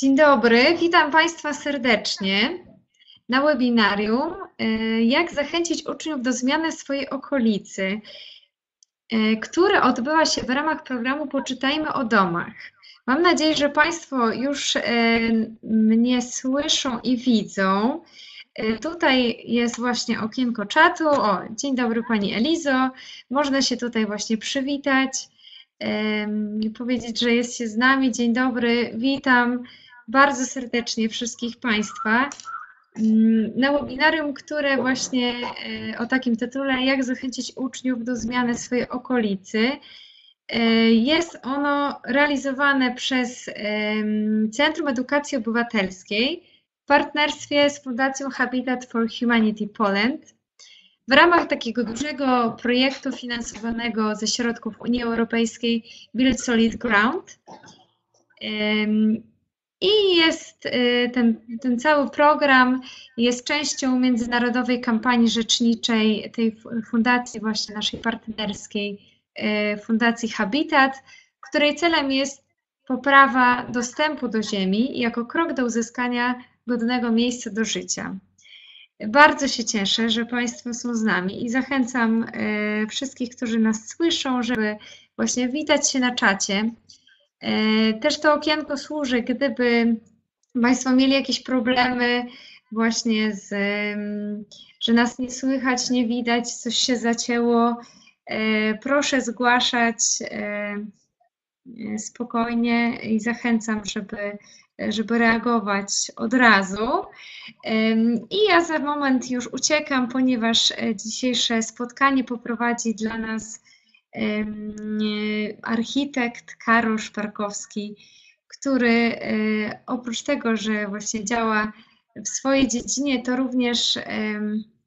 Dzień dobry, witam Państwa serdecznie na webinarium e, Jak zachęcić uczniów do zmiany swojej okolicy, e, które odbywa się w ramach programu Poczytajmy o domach. Mam nadzieję, że Państwo już e, mnie słyszą i widzą. Tutaj jest właśnie okienko czatu. O, dzień dobry Pani Elizo. Można się tutaj właśnie przywitać, powiedzieć, że jest się z nami. Dzień dobry, witam bardzo serdecznie wszystkich Państwa mm, na webinarium, które właśnie e, o takim tytule Jak zachęcić uczniów do zmiany swojej okolicy. E, jest ono realizowane przez Centrum Edukacji Obywatelskiej w partnerstwie z Fundacją Habitat for Humanity Poland. W ramach takiego dużego projektu finansowanego ze środków Unii Europejskiej Build Solid Ground. I jest y, ten, ten cały program jest częścią międzynarodowej kampanii rzeczniczej tej fundacji, właśnie naszej partnerskiej y, Fundacji Habitat, której celem jest poprawa dostępu do ziemi jako krok do uzyskania godnego miejsca do życia. Bardzo się cieszę, że Państwo są z nami i zachęcam y, wszystkich, którzy nas słyszą, żeby właśnie witać się na czacie. E, też to okienko służy, gdyby Państwo mieli jakieś problemy właśnie z, że nas nie słychać, nie widać, coś się zacięło, e, proszę zgłaszać e, spokojnie i zachęcam, żeby, żeby reagować od razu. I ja za moment już uciekam, ponieważ dzisiejsze spotkanie poprowadzi dla nas architekt Karol Szparkowski, który e, oprócz tego, że właśnie działa w swojej dziedzinie, to również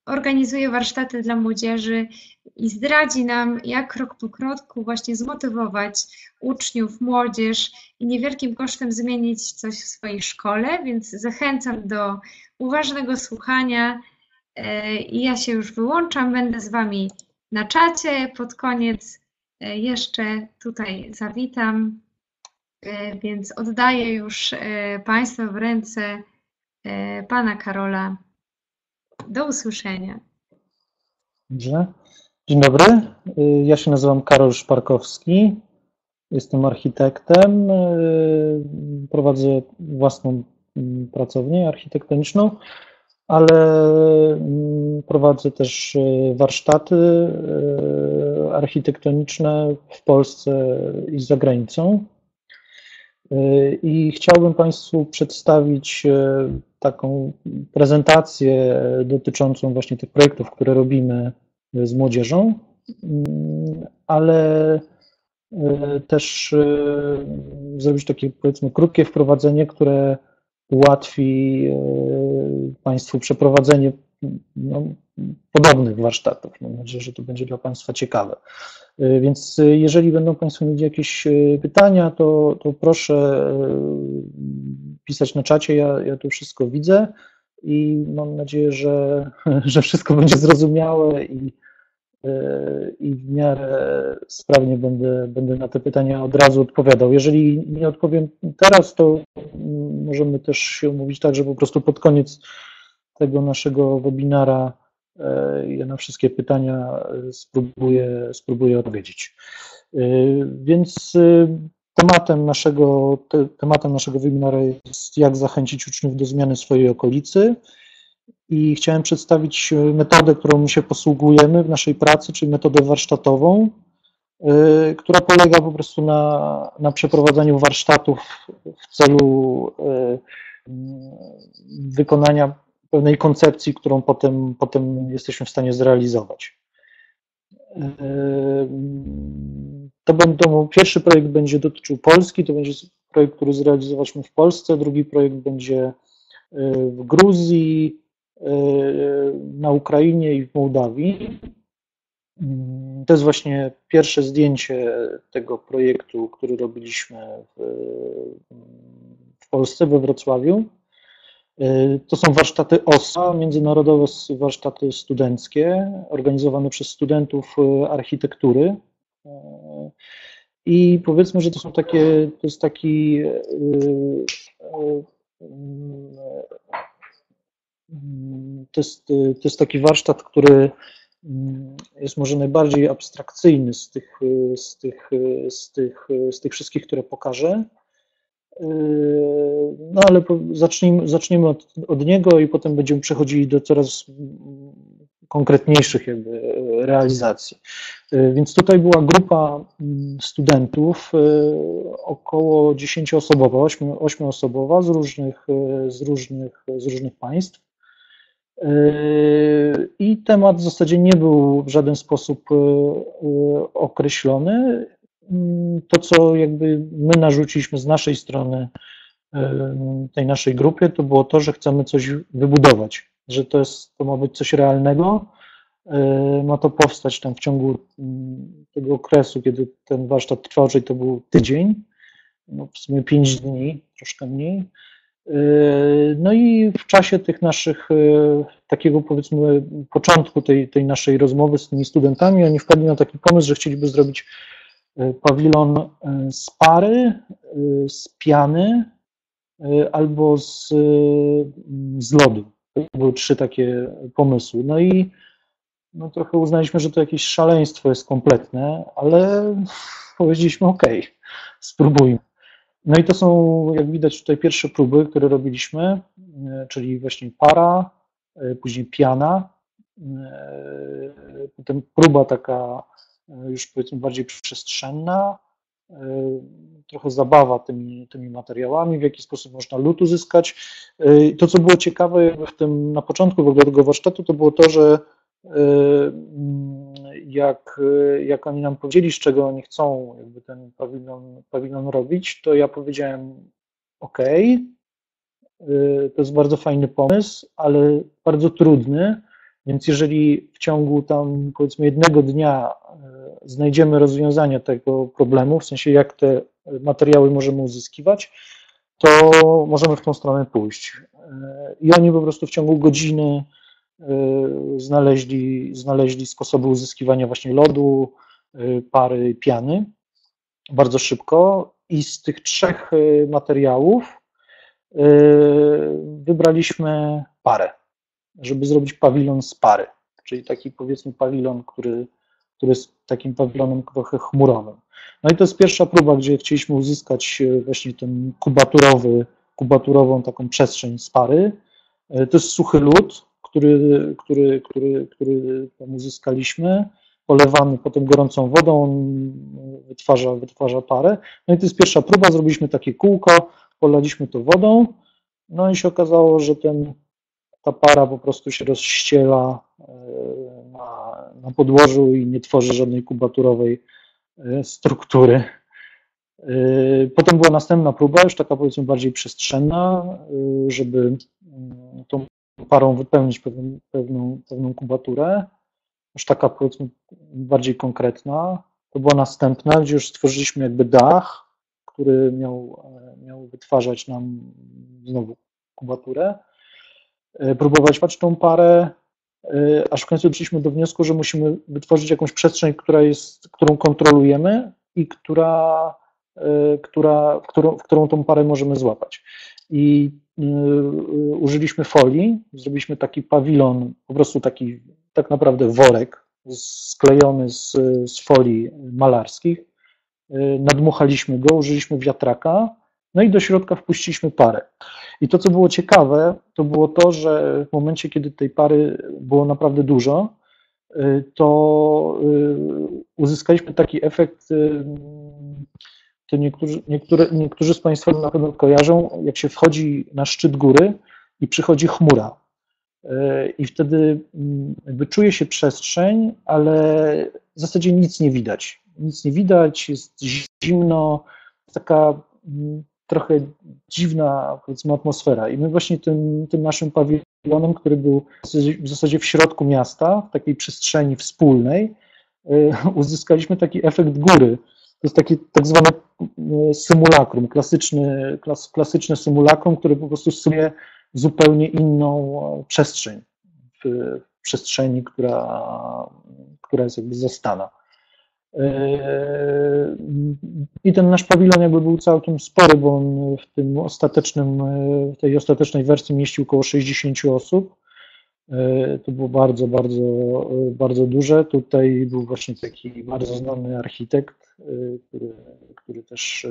organizuje warsztaty dla młodzieży i zdradzi nam, jak krok po kroku właśnie zmotywować uczniów, młodzież i niewielkim kosztem zmienić coś w swojej szkole, więc zachęcam do uważnego słuchania e, i ja się już wyłączam, będę z Wami na czacie. Pod koniec e, jeszcze tutaj zawitam, e, więc oddaję już e, Państwa w ręce Pana Karola. Do usłyszenia. Dobrze. Dzień dobry. Ja się nazywam Karol Szparkowski. Jestem architektem. Prowadzę własną mm, pracownię architektoniczną ale mm, prowadzę też e, warsztaty e, architektoniczne w Polsce i za granicą. E, I chciałbym Państwu przedstawić taką prezentację dotyczącą właśnie tych projektów, które robimy z młodzieżą, mm, ale też zrobić takie powiedzmy krótkie wprowadzenie, które ułatwi e, Państwu przeprowadzenie no, podobnych warsztatów. Mam nadzieję, że to będzie dla Państwa ciekawe. E, więc e, jeżeli będą Państwo mieli jakieś pytania, to, to proszę pisać na czacie, ja, ja to wszystko widzę i mam nadzieję, że, że wszystko będzie zrozumiałe i, i w miarę sprawnie będę, będę na te pytania od razu odpowiadał. Jeżeli nie odpowiem teraz, to możemy też się umówić tak, że po prostu pod koniec tego naszego webinara e, ja na wszystkie pytania e, spróbuję, spróbuję odpowiedzieć. E, więc tematem naszego, tematem naszego webinara jest jak zachęcić uczniów do zmiany swojej okolicy i chciałem przedstawić metodę, którą my się posługujemy w naszej pracy, czyli metodę warsztatową, Y, która polega po prostu na, na przeprowadzaniu warsztatów w celu y, wykonania pewnej koncepcji, którą potem, potem jesteśmy w stanie zrealizować. To będą, pierwszy projekt będzie dotyczył Polski, to będzie projekt, który zrealizowaliśmy w Polsce, drugi projekt będzie w Gruzji, na Ukrainie i w Mołdawii. To jest właśnie pierwsze zdjęcie tego projektu, który robiliśmy w, w Polsce, we Wrocławiu. To są warsztaty OSA, międzynarodowe warsztaty studenckie, organizowane przez studentów y, architektury. Y, I powiedzmy, że to są takie, to jest taki to jest, to jest taki warsztat, który mm, jest może najbardziej abstrakcyjny z tych, z tych, z tych, z tych wszystkich, które pokażę. No ale zacznijmy, zacznijmy od, od niego i potem będziemy przechodzili do coraz konkretniejszych jakby realizacji. Więc tutaj była grupa mm, studentów, około 10-osobowa, 8-osobowa z różnych, z, różnych, z różnych państw. I temat w zasadzie nie był w żaden sposób e, e, określony. To, co jakby my narzuciliśmy z naszej strony tej naszej grupie, to było to, że chcemy coś wybudować, że to, jest, to ma być coś realnego, ma to powstać tam w ciągu tego okresu, kiedy ten warsztat trwał, czyli to był tydzień, no w sumie pięć dni, troszkę mniej. Yy, no i w czasie tych naszych, yy, takiego powiedzmy początku tej, tej naszej rozmowy z tymi studentami, oni wpadli na taki pomysł, że chcieliby zrobić yy, pawilon z pary, z piany albo z, z lodu. To były trzy takie pomysły. No i no trochę uznaliśmy, że to jakieś szaleństwo jest kompletne, ale powiedzieliśmy ok, spróbujmy. No i to są, jak widać tutaj, pierwsze próby, które robiliśmy, e, czyli właśnie para, e, później piana, e, potem próba taka już powiedzmy bardziej przestrzenna, trochę zabawa tymi, tymi materiałami, w jaki sposób można lód uzyskać. To, co było ciekawe w tym, na początku w ogóle tego warsztatu, to było to, że jak, jak oni nam powiedzieli, z czego oni chcą jakby ten pawilon, pawilon robić, to ja powiedziałem ok, to jest bardzo fajny pomysł, ale bardzo trudny, więc jeżeli w ciągu tam powiedzmy jednego dnia y, znajdziemy rozwiązanie tego problemu, w sensie jak te materiały możemy uzyskiwać, to możemy w tą stronę pójść. Y, I oni po prostu w ciągu godziny znaleźli, znaleźli sposoby uzyskiwania właśnie lodu, y, pary, piany bardzo szybko i z tych trzech y, materiałów wybraliśmy parę, żeby zrobić pawilon z pary, czyli taki powiedzmy pawilon, który, który jest takim pawilonem trochę chmurowym. No i to jest pierwsza próba, gdzie chcieliśmy uzyskać właśnie ten kubaturowy, kubaturową taką przestrzeń z pary. To jest suchy lód, który, który, który, który tam uzyskaliśmy, polewamy potem gorącą wodą, on wytwarza, wytwarza parę. No i to jest pierwsza próba, zrobiliśmy takie kółko, polaliśmy to wodą, no i się okazało, że ten, ta para po prostu się rozściela e, na, na podłożu i nie tworzy żadnej kubaturowej e, struktury. E, potem była następna próba, już taka powiedzmy bardziej przestrzenna, żeby mm, tą parą wypełnić pewną, pewną, pewną kubaturę, już taka powiedzmy bardziej konkretna. To była następna, gdzie już stworzyliśmy jakby dach, który miał, miał wytwarzać nam znowu kubaturę. E, próbować patrzeć tą parę, e, aż w końcu doszliśmy do wniosku, że musimy wytworzyć jakąś przestrzeń, która jest, którą kontrolujemy i która, e, która, w, którą, w którą tą parę możemy złapać. I użyliśmy folii, zrobiliśmy taki pawilon, po prostu taki tak naprawdę worek sklejony z, z folii malarskich. Y, nadmuchaliśmy go, użyliśmy wiatraka, no i do środka wpuściliśmy parę. I to, co było ciekawe, to było to, że w momencie, kiedy tej pary było naprawdę dużo, y, to uzyskaliśmy taki efekt to niektórzy, niektóre, niektórzy z Państwa na pewno kojarzą, jak się wchodzi na szczyt góry i przychodzi chmura. E, I wtedy mm, jakby czuje się przestrzeń, ale w zasadzie nic nie widać. Nic nie widać, jest zimno, taka mm, trochę dziwna, powiedzmy, atmosfera. I my właśnie tym, tym naszym pawilonem, który był w zasadzie w środku miasta, w takiej przestrzeni wspólnej, e, uzyskaliśmy taki efekt góry. To jest taki tak zwany e, symulakrum, klasyczny, klas, klasyczne symulakrum, który po prostu stosuje zupełnie inną e, przestrzeń w, w przestrzeni, która, która jest jakby zastana. I ten nasz pawilon jakby był całkiem spory, bo on w tym ostatecznym, w tej ostatecznej wersji mieścił około 60 osób. To było bardzo, bardzo, bardzo duże. Tutaj był właśnie taki bardzo znany architekt, który, który też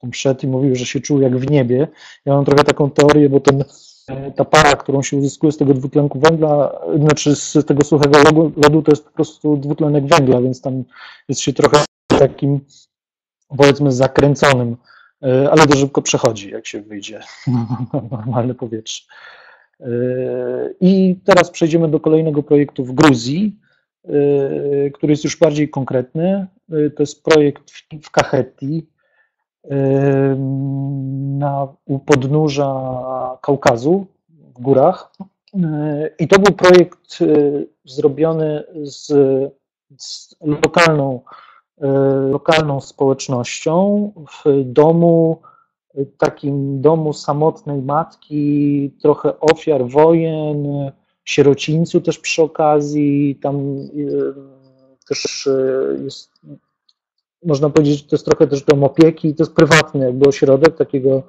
tam szedł i mówił, że się czuł jak w niebie. Ja mam trochę taką teorię, bo ten, ta para, którą się uzyskuje z tego dwutlenku węgla, znaczy z tego suchego lodu, to jest po prostu dwutlenek węgla, więc tam jest się trochę takim, powiedzmy, zakręconym, ale to szybko przechodzi, jak się wyjdzie na normalne powietrze. I teraz przejdziemy do kolejnego projektu w Gruzji, który jest już bardziej konkretny. To jest projekt w Kachetti, na, u podnóża Kaukazu, w górach. I to był projekt zrobiony z, z lokalną, lokalną społecznością w domu, takim domu samotnej matki, trochę ofiar wojen, sierocińcu też przy okazji. Tam też jest można powiedzieć, że to jest trochę też dom opieki, to jest prywatny jakby ośrodek takiego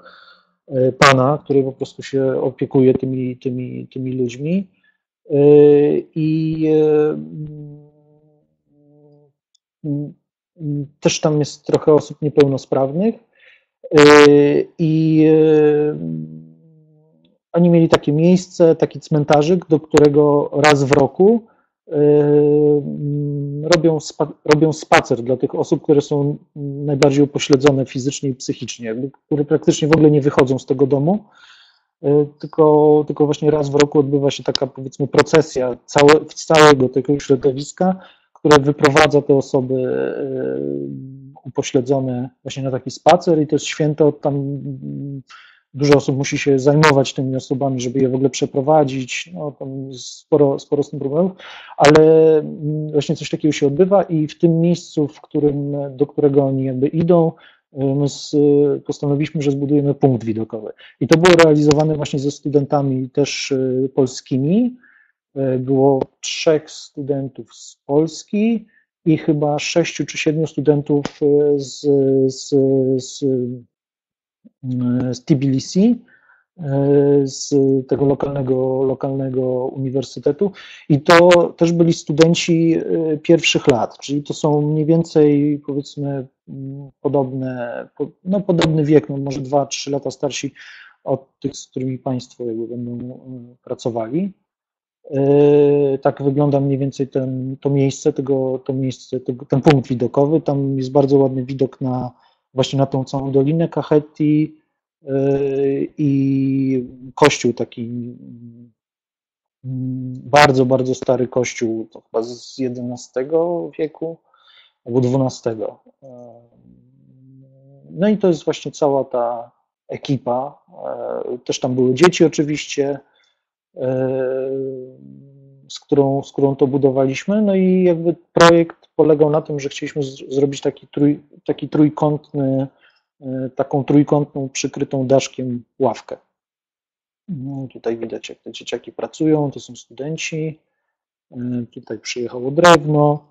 e, pana, który po prostu się opiekuje tymi, tymi, tymi ludźmi. I e, też tam jest trochę osób niepełnosprawnych. I oni mieli takie miejsce, taki cmentarzyk, do którego raz w roku robią, spa, robią spacer dla tych osób, które są najbardziej upośledzone fizycznie i psychicznie, które praktycznie w ogóle nie wychodzą z tego domu, e, tylko, tylko właśnie raz w roku odbywa się taka powiedzmy procesja całe, całego tego środowiska, które wyprowadza te osoby e, upośledzone właśnie na taki spacer i to jest święto tam dużo osób musi się zajmować tymi osobami, żeby je w ogóle przeprowadzić. No, tam sporo, sporo z tym problemów, ale mm, właśnie coś takiego się odbywa i w tym miejscu, w którym, do którego oni jakby idą, y, my postanowiliśmy, że zbudujemy punkt widokowy. I to było realizowane właśnie ze studentami też y, polskimi. Y, było trzech studentów z Polski i chyba sześciu czy siedmiu studentów z, z, z z Tbilisi, e, z tego lokalnego, lokalnego uniwersytetu i to też byli studenci e, pierwszych lat, czyli to są mniej więcej powiedzmy podobne, no podobny wiek, no może 2-3 lata starsi od tych, z którymi Państwo jakby będą e, pracowali. Tak wygląda mniej więcej ten, to miejsce, tego, to miejsce ten punkt widokowy. Tam jest bardzo ładny widok na właśnie na tą całą Dolinę Kachetti, Yy, i kościół taki mm, bardzo, bardzo stary kościół, to chyba z XI wieku albo XII. Yy, no i to jest właśnie cała ta ekipa. Yy, też tam były dzieci oczywiście, z którą, z którą to budowaliśmy. No i jakby projekt polegał na tym, że chcieliśmy zrobić taki, trój, taki trójkątny E, taką trójkątną, przykrytą daszkiem ławkę. No, tutaj widać, jak te dzieciaki pracują, to są studenci. E, tutaj przyjechało drewno.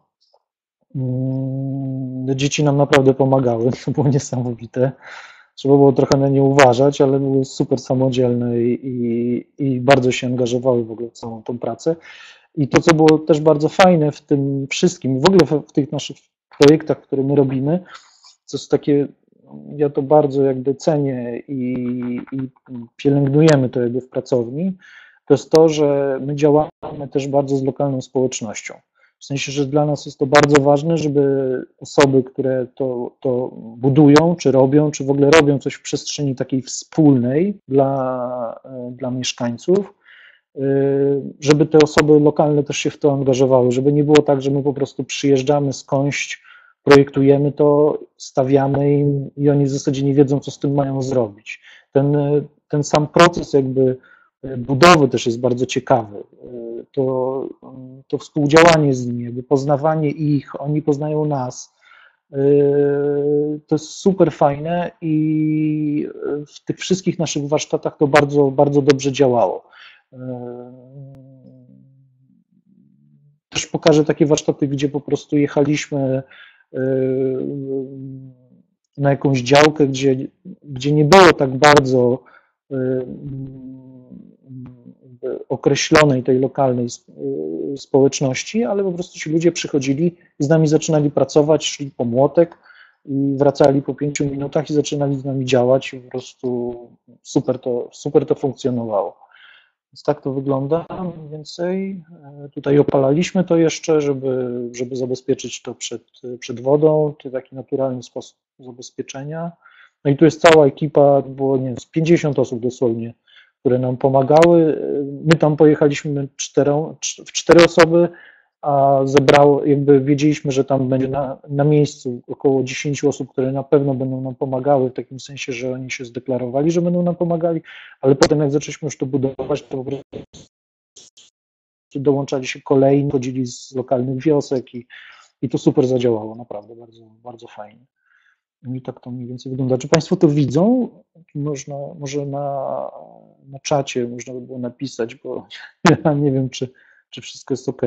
Mm, dzieci nam naprawdę pomagały, to było niesamowite. Trzeba było trochę na nie uważać, ale były super samodzielne i, i, i bardzo się angażowały w ogóle w całą tą pracę. I to, co było też bardzo fajne w tym wszystkim, w ogóle w, w tych naszych projektach, które my robimy, to jest takie ja to bardzo jakby cenię i, i pielęgnujemy to jakby w pracowni, to jest to, że my działamy też bardzo z lokalną społecznością. W sensie, że dla nas jest to bardzo ważne, żeby osoby, które to, to budują, czy robią, czy w ogóle robią coś w przestrzeni takiej wspólnej dla, dla mieszkańców, żeby te osoby lokalne też się w to angażowały, żeby nie było tak, że my po prostu przyjeżdżamy skądś, projektujemy to, stawiamy im i oni w zasadzie nie wiedzą, co z tym mają zrobić. Ten, ten sam proces jakby budowy też jest bardzo ciekawy. To, to współdziałanie z nimi, jakby poznawanie ich, oni poznają nas. To jest super fajne i w tych wszystkich naszych warsztatach to bardzo, bardzo dobrze działało też pokażę takie warsztaty, gdzie po prostu jechaliśmy na jakąś działkę, gdzie, gdzie nie było tak bardzo określonej tej lokalnej społeczności, ale po prostu ci ludzie przychodzili, z nami zaczynali pracować, szli po młotek i wracali po pięciu minutach i zaczynali z nami działać i po prostu super to, super to funkcjonowało. Więc tak to wygląda mniej więcej. Tutaj opalaliśmy to jeszcze, żeby, żeby zabezpieczyć to przed, przed wodą, to taki naturalny sposób zabezpieczenia. No i tu jest cała ekipa, było nie wiem, 50 osób dosłownie, które nam pomagały. My tam pojechaliśmy czterą, w cztery osoby, a zebrało, jakby wiedzieliśmy, że tam będzie na, na miejscu około 10 osób, które na pewno będą nam pomagały, w takim sensie, że oni się zdeklarowali, że będą nam pomagali, ale potem jak zaczęliśmy już to budować, to po prostu dołączali się kolejni, chodzili z lokalnych wiosek i, i to super zadziałało, naprawdę bardzo, bardzo fajnie. I tak to mniej więcej wygląda. Czy Państwo to widzą? Można, może na, na czacie można by było napisać, bo ja nie wiem, czy, czy wszystko jest OK.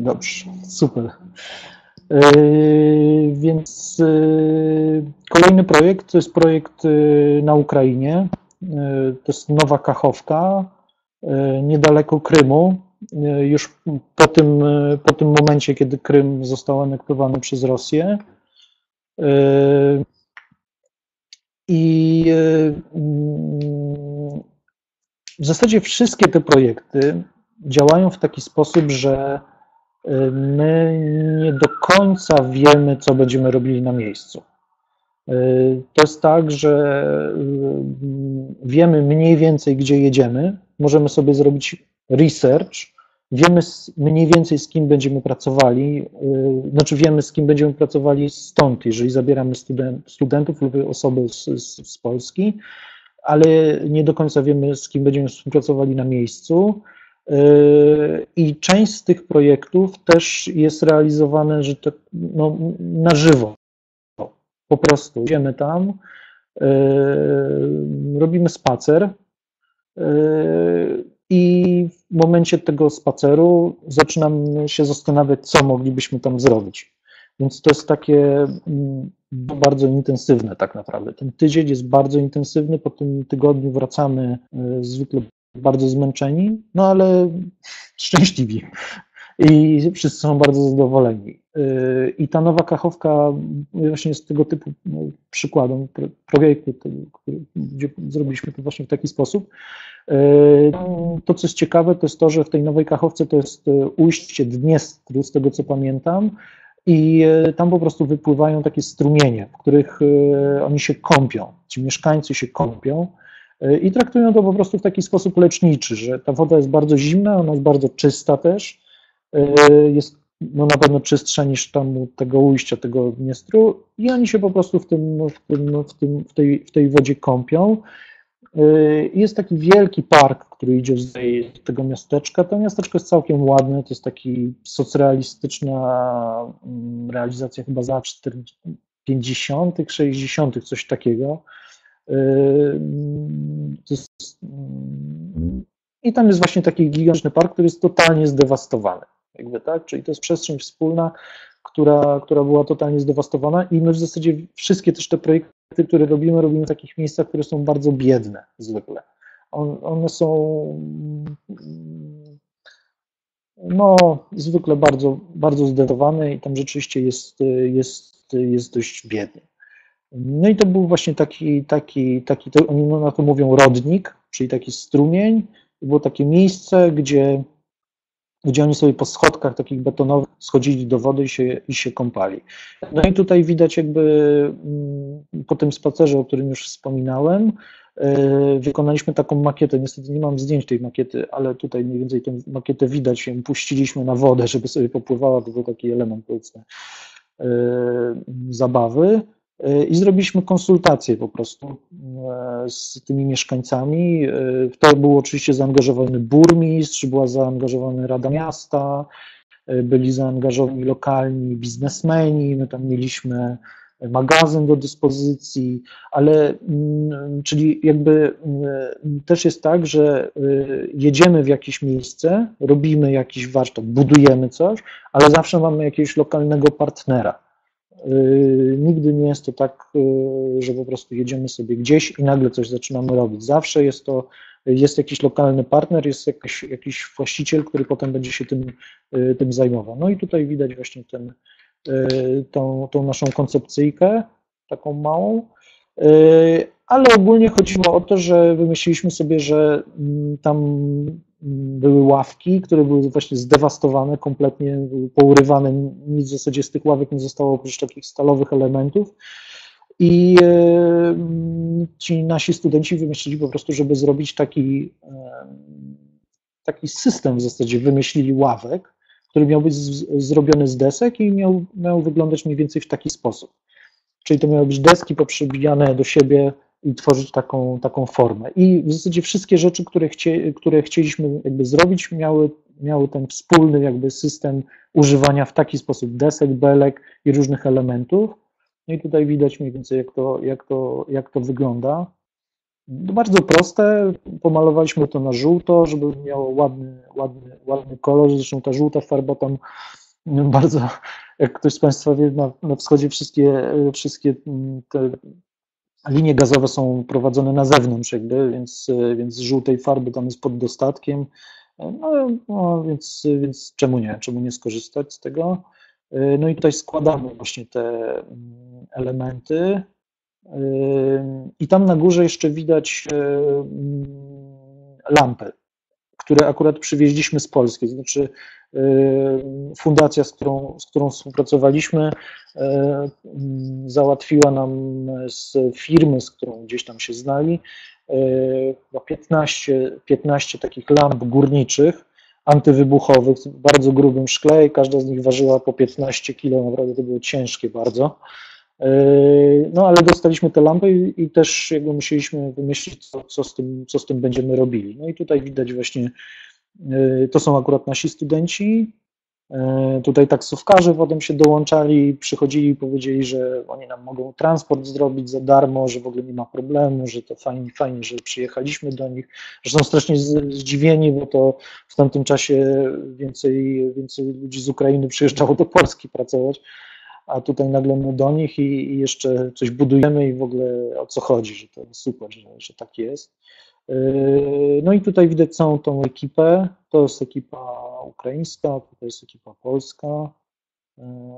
Dobrze, super. Yy, więc yy, kolejny projekt to jest projekt yy, na Ukrainie. To jest Nowa Kachowka, niedaleko Krymu. Już po tym, po tym momencie, kiedy Krym został anektowany przez Rosję. I w zasadzie wszystkie te projekty działają w taki sposób, że my nie do końca wiemy, co będziemy robili na miejscu. To jest tak, że wiemy mniej więcej, gdzie jedziemy, możemy sobie zrobić research, wiemy mniej więcej, z kim będziemy pracowali, znaczy wiemy, z kim będziemy pracowali stąd, jeżeli zabieramy student, studentów lub osoby z, z, z Polski, ale nie do końca wiemy, z kim będziemy współpracowali na miejscu. I część z tych projektów też jest realizowane że tak, no, na żywo. Po prostu idziemy tam, robimy spacer i w momencie tego spaceru zaczynam się zastanawiać, co moglibyśmy tam zrobić. Więc to jest takie mm, bardzo intensywne tak naprawdę. Ten tydzień jest bardzo intensywny, po tym tygodniu wracamy zwykle bardzo zmęczeni, no ale szczęśliwi i wszyscy są bardzo zadowoleni. Y, I ta nowa kachowka właśnie jest tego typu no, przykładem projektu, gdzie zrobiliśmy to właśnie w taki sposób. Y, to, co jest ciekawe, to jest to, że w tej nowej kachowce to jest y, ujście Dniestru, z tego co pamiętam, i tam po prostu wypływają takie strumienie, w których oni się kąpią. Ci mieszkańcy się kąpią i traktują to po prostu w taki sposób leczniczy, że ta woda jest bardzo zimna, ona jest bardzo czysta też, jest no na pewno czystsza niż tam tego ujścia, tego Dniestru i oni się po prostu w, tym, w, tym, w, tym, w, tej, w tej wodzie kąpią. Jest taki wielki park, który idzie z tego miasteczka. To miasteczko jest całkiem ładne, to jest taki socrealistyczna mm, realizacja chyba za 50., 60., coś takiego. Jest, mm, I tam jest właśnie taki gigantyczny park, który jest totalnie zdewastowany. Jakby, tak? Czyli to jest przestrzeń wspólna, która, która była totalnie zdewastowana i my w zasadzie wszystkie też te projekty, które robimy, robimy w takich miejscach, które są bardzo biedne zwykle. On, one są mm, no, zwykle bardzo, bardzo zdewastowane i tam rzeczywiście jest, jest, jest dość biednie. No i to był właśnie taki, taki, taki to, oni na to mówią rodnik, czyli taki strumień. To było takie miejsce, gdzie, gdzie oni sobie po schodkach takich betonowych schodzili do wody i się, i się kąpali. No i tutaj widać jakby mm, po tym spacerze, o którym już wspominałem, e, wykonaliśmy taką makietę. Niestety nie mam zdjęć tej makiety, ale tutaj mniej więcej tę makietę widać. Ją puściliśmy na wodę, żeby sobie popływała. To był taki element, powiedzmy, e, zabawy. I zrobiliśmy konsultacje po prostu e, z tymi mieszkańcami. E, w to był oczywiście zaangażowany burmistrz, była zaangażowana Rada Miasta, e, byli zaangażowani lokalni biznesmeni. My tam mieliśmy magazyn do dyspozycji, ale mm, czyli jakby mm, też jest tak, że jedziemy w jakieś miejsce, robimy jakiś warsztat, budujemy coś, ale zawsze mamy jakiegoś lokalnego partnera. Y, nigdy nie jest to tak, y, że po prostu jedziemy sobie gdzieś i nagle coś zaczynamy robić. Zawsze jest to, jest jakiś lokalny partner, jest jakiś, jakiś właściciel, który potem będzie się tym, tym zajmował. No i tutaj widać właśnie ten, Y, tą, tą naszą koncepcyjkę, taką małą, y, ale ogólnie chodziło o to, że wymyśliliśmy sobie, że mm, tam były ławki, które były właśnie zdewastowane, kompletnie pourywane, nic w zasadzie z tych ławek nie zostało oprócz takich stalowych elementów. I mm, ci nasi studenci wymyślili po prostu, żeby zrobić taki, taki system w zasadzie, wymyślili ławek, który miał być z, zrobiony z desek i miał, miał wyglądać mniej więcej w taki sposób. Czyli to miały być deski poprzebijane do siebie i tworzyć taką, taką formę. I w zasadzie wszystkie rzeczy, które, chcie, które chcieliśmy jakby zrobić, miały, miały ten wspólny jakby system używania w taki sposób desek, belek i różnych elementów. No i tutaj widać mniej więcej, jak to, jak to, jak to wygląda. Bardzo proste, pomalowaliśmy to na żółto, żeby miało ładny, ładny, ładny kolor, zresztą ta żółta farba tam bardzo, jak ktoś z Państwa wie, na, na wschodzie wszystkie, wszystkie te linie gazowe są prowadzone na zewnątrz jakby, więc, więc żółtej farby tam jest pod dostatkiem, no, no więc, więc czemu nie, czemu nie skorzystać z tego. No i tutaj składamy właśnie te elementy, i tam na górze jeszcze widać lampy, które akurat przywieźliśmy z Polski. Znaczy, fundacja, z którą, z którą współpracowaliśmy, załatwiła nam z firmy, z którą gdzieś tam się znali, chyba 15, 15 takich lamp górniczych, antywybuchowych w bardzo grubym szkle i każda z nich ważyła po 15 kg, naprawdę to było ciężkie bardzo. Yy, no ale dostaliśmy te lampy i, i też jakby musieliśmy wymyślić, co, co, z tym, co z tym będziemy robili. No i tutaj widać właśnie, yy, to są akurat nasi studenci, yy, Tutaj taksówkarze potem się dołączali, przychodzili i powiedzieli, że oni nam mogą transport zrobić za darmo, że w ogóle nie ma problemu, że to fajnie, fajnie, że przyjechaliśmy do nich, że są strasznie zdziwieni, bo to w tamtym czasie więcej, więcej ludzi z Ukrainy przyjeżdżało do Polski pracować a tutaj nagle my do nich i, i, jeszcze coś budujemy i w ogóle o co chodzi, że to super, że, że tak jest. Yy, no i tutaj widać całą tą ekipę. To jest ekipa ukraińska, to jest ekipa polska.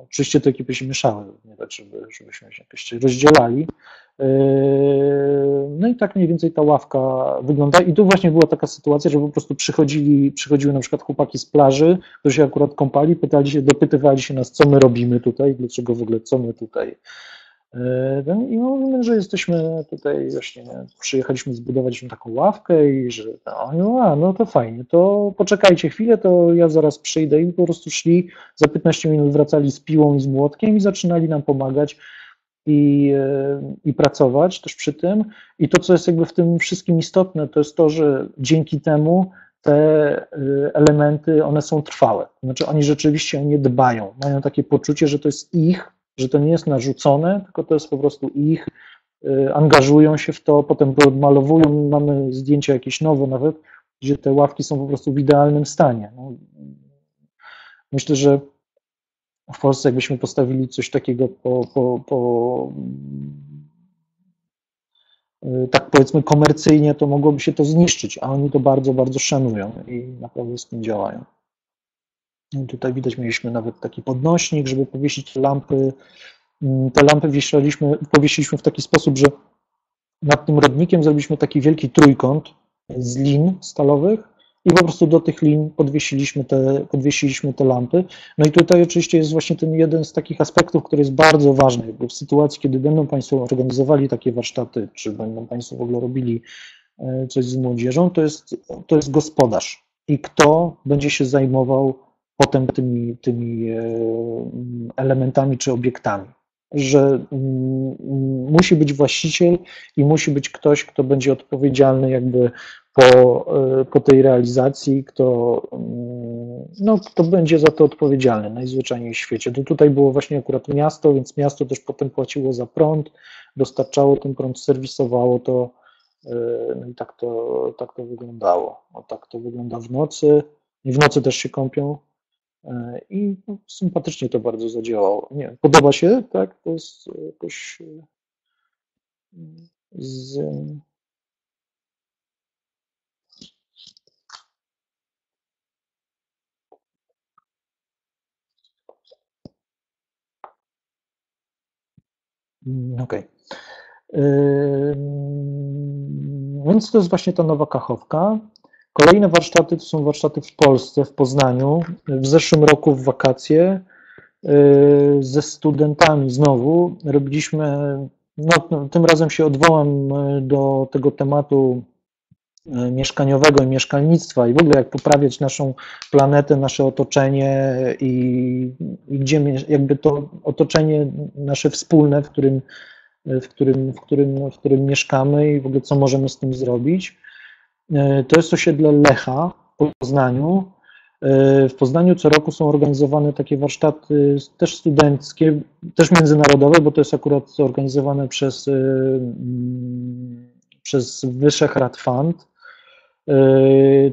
Oczywiście te ekipy się mieszały, nie tak, żeby, żebyśmy się jakoś rozdzielali. E, no i tak mniej więcej ta ławka wygląda. I tu właśnie była taka sytuacja, że po prostu przychodzili, przychodziły na przykład chłopaki z plaży, którzy się akurat kąpali, pytali się, dopytywali się nas, co my robimy tutaj, dlaczego w ogóle, co my tutaj I mówimy, że jesteśmy tutaj właśnie, przyjechaliśmy zbudować taką ławkę i że no, a, no to fajnie, to poczekajcie chwilę, to ja zaraz przyjdę i po prostu szli, za 15 minut wracali z piłą i z młotkiem i zaczynali nam pomagać i, e, i pracować też przy tym. I to, co jest jakby w tym wszystkim istotne, to jest to, że dzięki temu te e, elementy, one są trwałe. Znaczy oni rzeczywiście o nie dbają, mają takie poczucie, że to jest ich, że to nie jest narzucone, tylko to jest po prostu ich, y, angażują się w to, potem to odmalowują, mamy zdjęcia jakieś nowe nawet, gdzie te ławki są po prostu w idealnym stanie. No, myślę, że w Polsce jakbyśmy postawili coś takiego po, po, po y, tak powiedzmy komercyjnie, to mogłoby się to zniszczyć, a oni to bardzo, bardzo szanują i naprawdę z tym działają. Tutaj widać, mieliśmy nawet taki podnośnik, żeby powiesić lampy. Mm, te lampy wieszaliśmy, powiesiliśmy w taki sposób, że nad tym rodnikiem zrobiliśmy taki wielki trójkąt z lin stalowych i po prostu do tych lin podwiesiliśmy te, podwiesiliśmy te lampy. No i tutaj oczywiście jest właśnie ten jeden z takich aspektów, który jest bardzo ważny, bo w sytuacji, kiedy będą Państwo organizowali takie warsztaty, czy będą Państwo w ogóle robili e, coś z młodzieżą, to jest, to jest gospodarz i kto będzie się zajmował potem tymi, tymi e, elementami czy obiektami. Że mm, musi być właściciel i musi być ktoś, kto będzie odpowiedzialny jakby po, po tej realizacji, kto, mm, no, kto będzie za to odpowiedzialny najzwyczajniej w świecie. To tutaj było właśnie akurat miasto, więc miasto też potem płaciło za prąd, dostarczało ten prąd, serwisowało to, no i tak to, tak to wyglądało. O, tak to wygląda w nocy. I w nocy też się kąpią. I no, sympatycznie to bardzo zadziałało. Nie, podoba się, tak? To jest jakoś z, mm, Okej. Okay. Więc to jest właśnie ta nowa kachowka. Kolejne warsztaty to są warsztaty w Polsce, w Poznaniu. W zeszłym roku w wakacje yy, ze studentami znowu robiliśmy no, no, tym razem się odwołam e, do tego tematu e, mieszkaniowego i mieszkalnictwa i w ogóle jak poprawiać naszą planetę, nasze otoczenie i, i gdzie jakby to otoczenie nasze wspólne, w którym, w, którym, w, którym, w którym mieszkamy i w ogóle co możemy z tym zrobić. E, to jest osiedle Lecha w Poznaniu. E, w Poznaniu co roku są organizowane takie warsztaty też studenckie, też międzynarodowe, bo to jest akurat organizowane przez, e, mm, przez Wyszehrad Fund,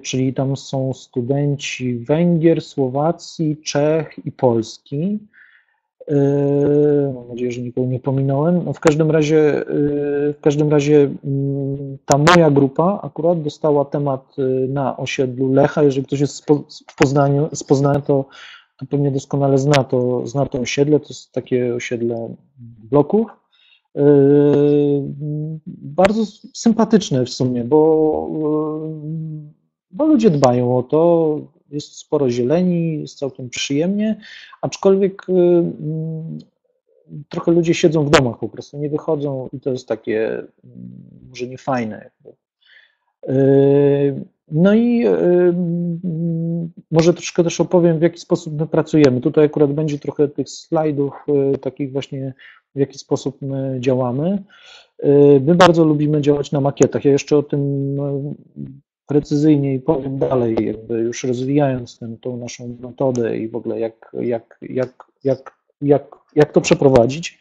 czyli tam są studenci Węgier, Słowacji, Czech i Polski. Yy, mam nadzieję, że nikogo nie pominąłem. No w każdym razie, yy, w każdym razie mm, ta moja grupa akurat dostała temat yy, na osiedlu Lecha. Jeżeli ktoś jest z Poznania, z Poznania to, to pewnie doskonale zna to, zna to osiedle. To jest takie osiedle bloków. Bardzo sympatyczne w sumie, bo, bo ludzie dbają o to, jest sporo zieleni, jest całkiem przyjemnie, aczkolwiek y, mm, trochę ludzie siedzą w domach po prostu, nie wychodzą i to jest takie mm, może nie fajne. Y, no i y, mm, może troszkę też opowiem, w jaki sposób my pracujemy. Tutaj akurat będzie trochę tych slajdów, takich właśnie, w jaki sposób my działamy. My bardzo lubimy działać na makietach. Ja jeszcze o tym precyzyjniej powiem dalej, jakby już rozwijając tę, tą naszą metodę i w ogóle jak, jak, jak, jak, jak, jak to przeprowadzić.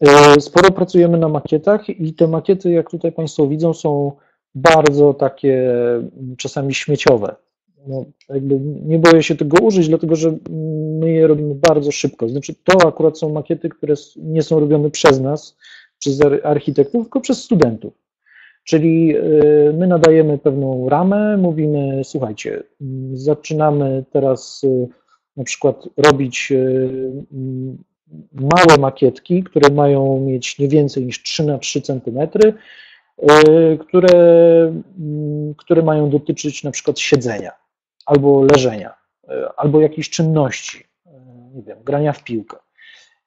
E, sporo pracujemy na makietach i te makiety, jak tutaj Państwo widzą, są bardzo takie czasami śmieciowe. No, jakby nie boję się tego użyć, dlatego że my je robimy bardzo szybko. Znaczy, to akurat są makiety, które nie są robione przez nas, przez architektów, tylko przez studentów. Czyli y, my nadajemy pewną ramę, mówimy, słuchajcie, zaczynamy teraz y, na przykład robić y, małe makietki, które mają mieć nie więcej niż 3 na 3 cm, które, które mają dotyczyć na przykład siedzenia albo leżenia, albo jakiejś czynności, nie wiem, grania w piłkę.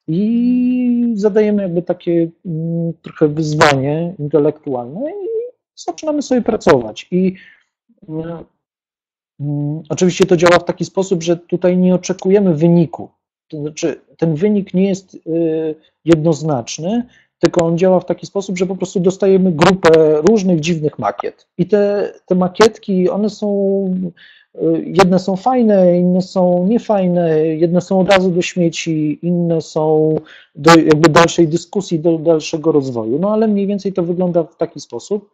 I zadajemy jakby takie mm, trochę wyzwanie intelektualne i zaczynamy sobie pracować. I mm, mm, oczywiście to działa w taki sposób, że tutaj nie oczekujemy wyniku. To znaczy, ten wynik nie jest y, jednoznaczny, tylko on działa w taki sposób, że po prostu dostajemy grupę różnych dziwnych makiet. I te, te makietki, one są Jedne są fajne, inne są niefajne, jedne są od razu do śmieci, inne są do jakby dalszej dyskusji, do dalszego rozwoju. No ale mniej więcej to wygląda w taki sposób.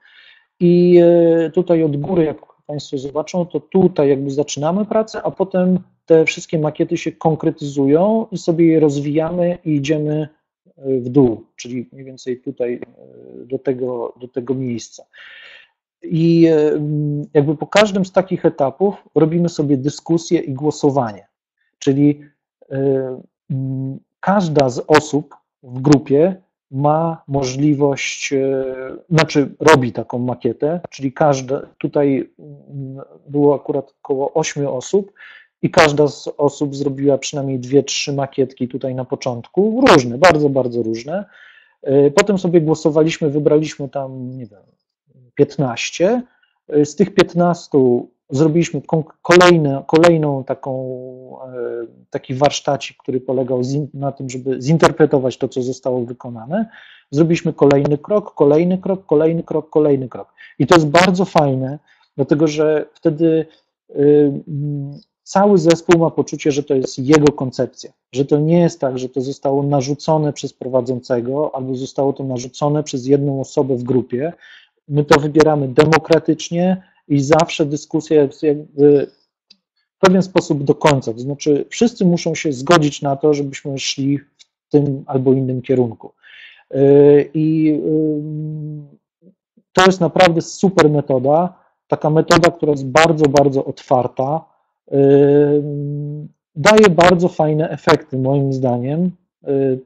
I e, tutaj od góry, jak Państwo zobaczą, to tutaj jakby zaczynamy pracę, a potem te wszystkie makiety się konkretyzują i sobie je rozwijamy i idziemy e, w dół, czyli mniej więcej tutaj e, do tego, do tego miejsca. I e, jakby po każdym z takich etapów robimy sobie dyskusję i głosowanie. Czyli e, każda z osób w grupie ma możliwość, e, znaczy robi taką makietę, czyli każda, tutaj było akurat około 8 osób i każda z osób zrobiła przynajmniej dwie, trzy makietki tutaj na początku, różne, bardzo, bardzo różne. Potem sobie głosowaliśmy, wybraliśmy tam, nie wiem, 15. Z tych 15 zrobiliśmy kolejne, kolejną taką, e, taki warsztacik, który polegał na tym, żeby zinterpretować to, co zostało wykonane. Zrobiliśmy kolejny krok, kolejny krok, kolejny krok, kolejny krok. I to jest bardzo fajne, dlatego że wtedy cały zespół ma poczucie, że to jest jego koncepcja, że to nie jest tak, że to zostało narzucone przez prowadzącego albo zostało to narzucone przez jedną osobę w grupie. My to wybieramy demokratycznie i zawsze dyskusja jest jakby w pewien sposób do końca. To znaczy, wszyscy muszą się zgodzić na to, żebyśmy szli w tym albo innym kierunku. Yy, I yy, to jest naprawdę super metoda, taka metoda, która jest bardzo, bardzo otwarta, daje bardzo fajne efekty, moim zdaniem.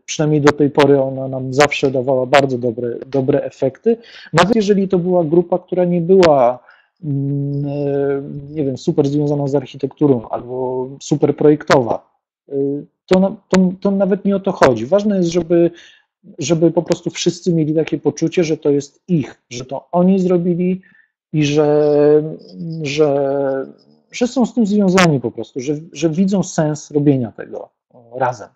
Przynajmniej do tej pory ona nam zawsze dawała bardzo dobre, dobre efekty. Nawet jeżeli to była grupa, która nie była, nie wiem, super związana z architekturą albo super projektowa, to, to, to nawet nie o to chodzi. Ważne jest, żeby, żeby po prostu wszyscy mieli takie poczucie, że to jest ich, że to oni zrobili i że, że że są z tym związani po prostu, że, że widzą sens robienia tego razem.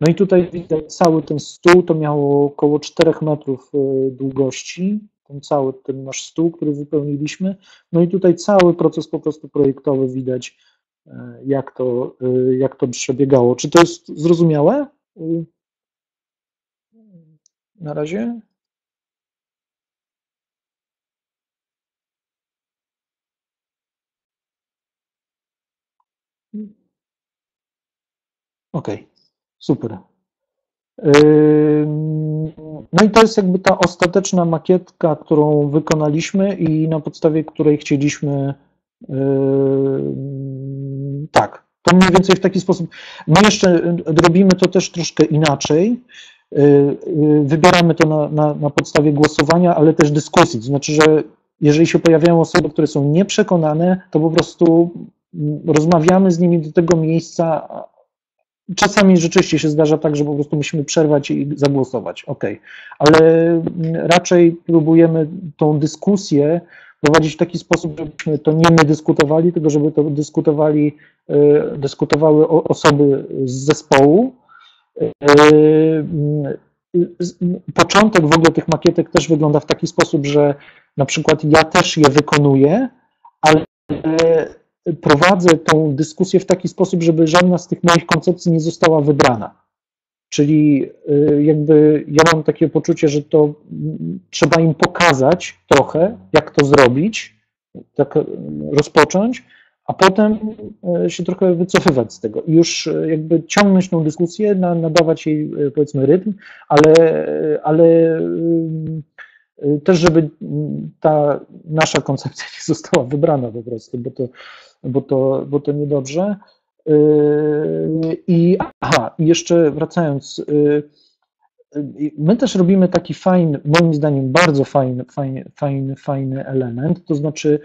No i tutaj widać cały ten stół, to miało około 4 metrów e, długości, ten cały ten nasz stół, który wypełniliśmy. No i tutaj cały proces po prostu projektowy widać, e, jak to, e, jak to przebiegało. Czy to jest zrozumiałe? Na razie? OK, super. No i to jest jakby ta ostateczna makietka, którą wykonaliśmy i na podstawie której chcieliśmy tak, to mniej więcej w taki sposób. My jeszcze robimy to też troszkę inaczej. Wybieramy to na, na, na podstawie głosowania, ale też dyskusji. Znaczy, że jeżeli się pojawiają osoby, które są nieprzekonane, to po prostu rozmawiamy z nimi do tego miejsca. Czasami rzeczywiście się zdarza tak, że po prostu musimy przerwać i zagłosować, ok, ale raczej próbujemy tą dyskusję prowadzić w taki sposób, żebyśmy to nie my dyskutowali, tylko żeby to dyskutowali, e, dyskutowały osoby z zespołu. E, początek w ogóle tych makietek też wygląda w taki sposób, że na przykład ja też je wykonuję, ale prowadzę tą dyskusję w taki sposób, żeby żadna z tych moich koncepcji nie została wybrana. Czyli y, jakby ja mam takie poczucie, że to trzeba im pokazać trochę, jak to zrobić, tak y, rozpocząć, a potem y, się trochę wycofywać z tego i już jakby ciągnąć tą dyskusję, nadawać jej powiedzmy rytm, ale, ale też żeby ta nasza koncepcja nie została wybrana po prostu, bo to bo to, bo to niedobrze. Yy, I aha, jeszcze wracając, yy, my też robimy taki fajny, moim zdaniem bardzo fajny, fajny, fajny, fajny element, to znaczy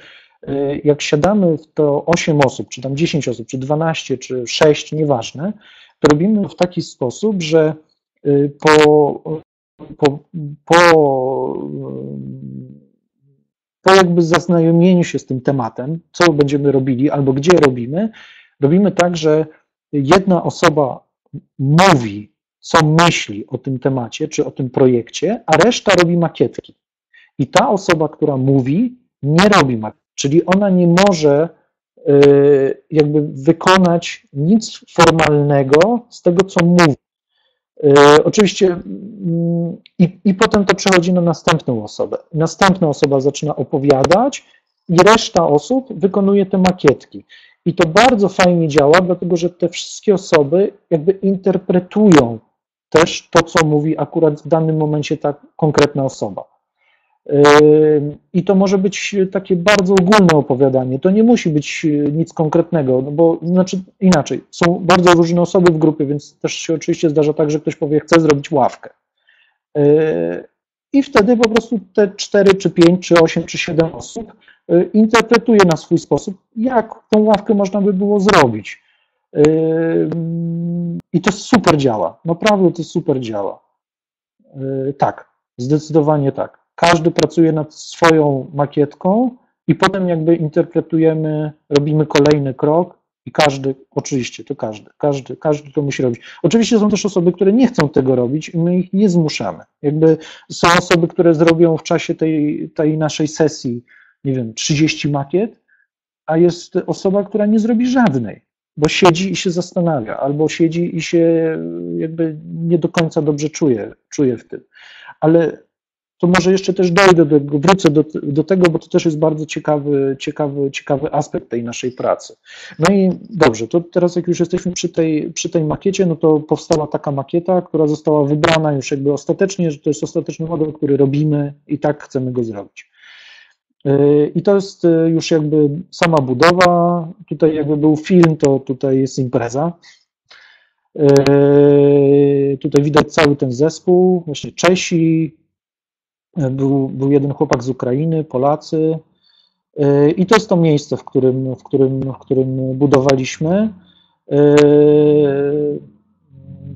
jak siadamy w to 8 osób, czy tam 10 osób, czy 12, czy 6, nieważne, to robimy w taki sposób, że po, po, po po jakby zaznajomieniu się z tym tematem, co będziemy robili albo gdzie robimy, robimy tak, że jedna osoba mówi, co myśli o tym temacie czy o tym projekcie, a reszta robi makietki. I ta osoba, która mówi, nie robi makietki, czyli ona nie może y, jakby wykonać nic formalnego z tego, co mówi. E, oczywiście mm, i, i potem to przechodzi na następną osobę. Następna osoba zaczyna opowiadać i reszta osób wykonuje te makietki. I to bardzo fajnie działa, dlatego że te wszystkie osoby jakby interpretują też to, co mówi akurat w danym momencie ta konkretna osoba. I to może być takie bardzo ogólne opowiadanie. To nie musi być nic konkretnego, no bo znaczy inaczej. Są bardzo różne osoby w grupie, więc też się oczywiście zdarza tak, że ktoś powie, chce zrobić ławkę. I wtedy po prostu te 4, czy 5, czy 8, czy 7 osób interpretuje na swój sposób, jak tą ławkę można by było zrobić. I to super działa. Naprawdę to super działa. Tak, zdecydowanie tak. Każdy pracuje nad swoją makietką i potem jakby interpretujemy, robimy kolejny krok i każdy, oczywiście to każdy, każdy, każdy to musi robić. Oczywiście są też osoby, które nie chcą tego robić i my ich nie zmuszamy. Jakby są osoby, które zrobią w czasie tej, tej naszej sesji nie wiem, 30 makiet, a jest osoba, która nie zrobi żadnej, bo siedzi i się zastanawia, albo siedzi i się jakby nie do końca dobrze czuje, czuje w tym. Ale to może jeszcze też dojdę do tego, wrócę do, do tego, bo to też jest bardzo ciekawy, ciekawy, ciekawy aspekt tej naszej pracy. No i dobrze, to teraz jak już jesteśmy przy tej, przy tej makiecie, no to powstała taka makieta, która została wybrana już jakby ostatecznie, że to jest ostateczny model, który robimy i tak chcemy go zrobić. Yy, I to jest yy, już jakby sama budowa. Tutaj jakby był film, to tutaj jest impreza. Yy, tutaj widać cały ten zespół, właśnie Czesi, był, był jeden chłopak z Ukrainy, Polacy. I to jest to miejsce, w którym, w którym, w którym budowaliśmy.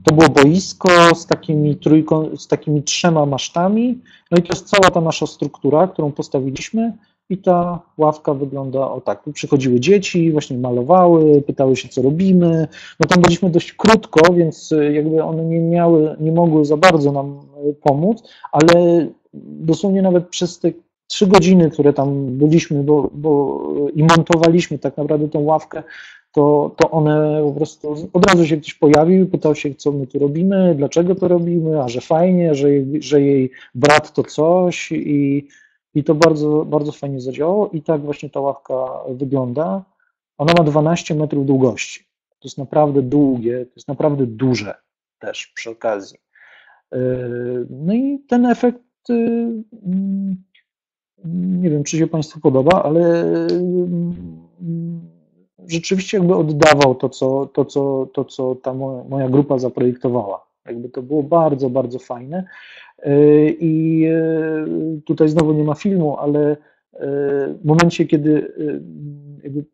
To było boisko z takimi, trójką, z takimi trzema masztami. No i to jest cała ta nasza struktura, którą postawiliśmy. I ta ławka wygląda o tak. Przychodziły dzieci, właśnie malowały, pytały się, co robimy. No tam byliśmy dość krótko, więc jakby one nie miały, nie mogły za bardzo nam pomóc, ale dosłownie nawet przez te trzy godziny, które tam byliśmy, bo, bo i montowaliśmy tak naprawdę tą ławkę, to, to one po prostu od razu się ktoś pojawił, pytał się, co my tu robimy, dlaczego to robimy, a że fajnie, że, że jej brat to coś i, i to bardzo, bardzo fajnie zadziałało i tak właśnie ta ławka wygląda. Ona ma 12 metrów długości. To jest naprawdę długie, to jest naprawdę duże też przy okazji. Yy, no i ten efekt, yy, nie wiem, czy się Państwu podoba, ale yy, rzeczywiście jakby oddawał to, co, to, co, to, co ta moja grupa zaprojektowała. Jakby to było bardzo, bardzo fajne. E, I e, tutaj znowu nie ma filmu, ale e, w momencie, kiedy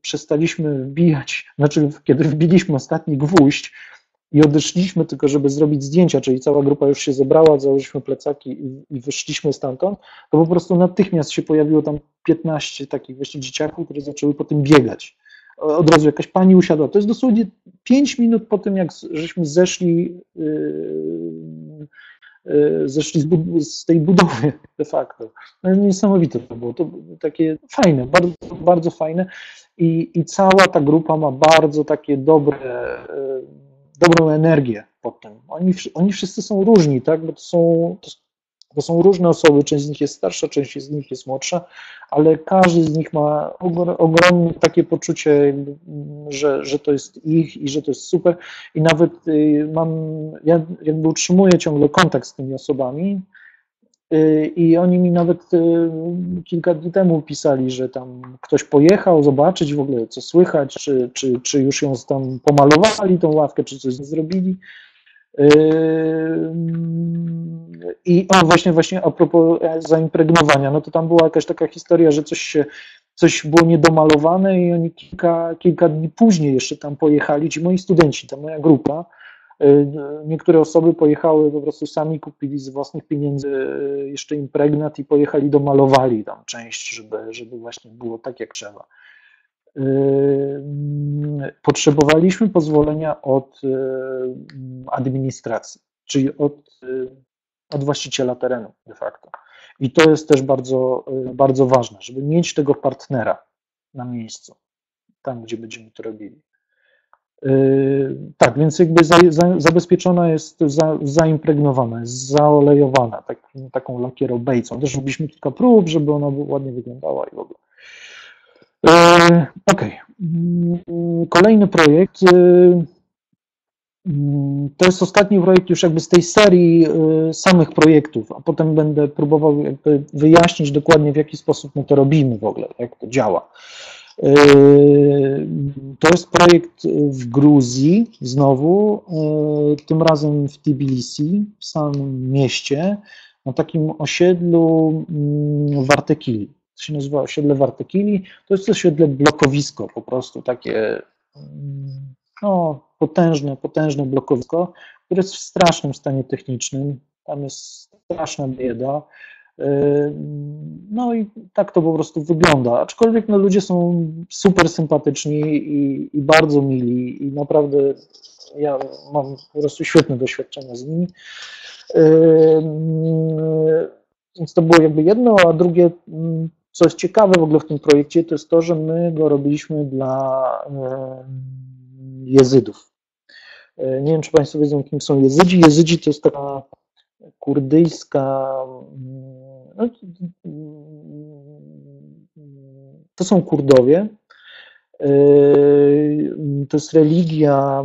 przestaliśmy wbijać, znaczy kiedy wbiliśmy ostatni gwóźdź i odeszliśmy tylko, żeby zrobić zdjęcia, czyli cała grupa już się zebrała, założyliśmy plecaki i, i wyszliśmy stamtąd, to po prostu natychmiast się pojawiło tam 15 takich właśnie dzieciaków, które zaczęły po tym biegać od razu jakaś pani usiadła. To jest dosłownie 5 minut po tym, jak żeśmy zeszli, yy, yy, zeszli z, z, tej budowy de facto. No, niesamowite to było. To takie fajne, bardzo, bardzo fajne. I, I cała ta grupa ma bardzo takie dobre, yy, dobrą energię pod tym. Oni, oni wszyscy są różni, tak? Bo to są, to, to są różne osoby, część z nich jest starsza, część z nich jest młodsza, ale każdy z nich ma ogromne takie poczucie, że, że to jest ich i że to jest super. I nawet y, mam, ja jakby utrzymuję ciągle kontakt z tymi osobami. Y, I oni mi nawet y, kilka dni temu pisali, że tam ktoś pojechał zobaczyć w ogóle, co słychać, czy, czy, czy już ją tam pomalowali, tą ławkę, czy coś zrobili. I o, właśnie, właśnie a propos e, zaimpregnowania, no to tam była jakaś taka historia, że coś się, coś było niedomalowane i oni kilka, kilka dni później jeszcze tam pojechali, ci moi studenci, ta moja grupa, e, niektóre osoby pojechały po prostu sami, kupili z własnych pieniędzy e, jeszcze impregnat i pojechali domalowali tam część, żeby, żeby właśnie było tak jak trzeba. Potrzebowaliśmy pozwolenia od administracji, czyli od od właściciela terenu de facto. I to jest też bardzo, bardzo ważne, żeby mieć tego partnera na miejscu, tam gdzie będziemy to robili. Tak, więc jakby za, za, zabezpieczona jest, za, zaimpregnowana, jest zaolejowana tak, taką lakierobejcą. Też robiliśmy kilka prób, żeby ona ładnie wyglądała i w ogóle. Y, ok. Kolejny projekt Mm, to jest ostatni projekt już jakby z tej serii y, samych projektów, a potem będę próbował jakby wyjaśnić dokładnie w jaki sposób my to robimy w ogóle, jak to działa. Y, to jest projekt w Gruzji, znowu, y, tym razem w Tbilisi, w samym mieście, na takim osiedlu mm, Wartekili. To się nazywa osiedle Wartekili. To jest osiedle blokowisko, po prostu takie mm, no, potężne, potężne blokowisko, które jest w strasznym stanie technicznym. Tam jest straszna bieda. Yy, no i tak to po prostu wygląda. Aczkolwiek no, ludzie są super sympatyczni i, i bardzo mili i naprawdę ja mam po prostu świetne doświadczenia z nimi. Yy, więc to było jakby jedno, a drugie co jest ciekawe w ogóle w tym projekcie, to jest to, że my go robiliśmy dla jezydów. Nie wiem, czy Państwo wiedzą, kim są jezydzi. Jezydzi to jest taka kurdyjska. No, to są Kurdowie. To jest religia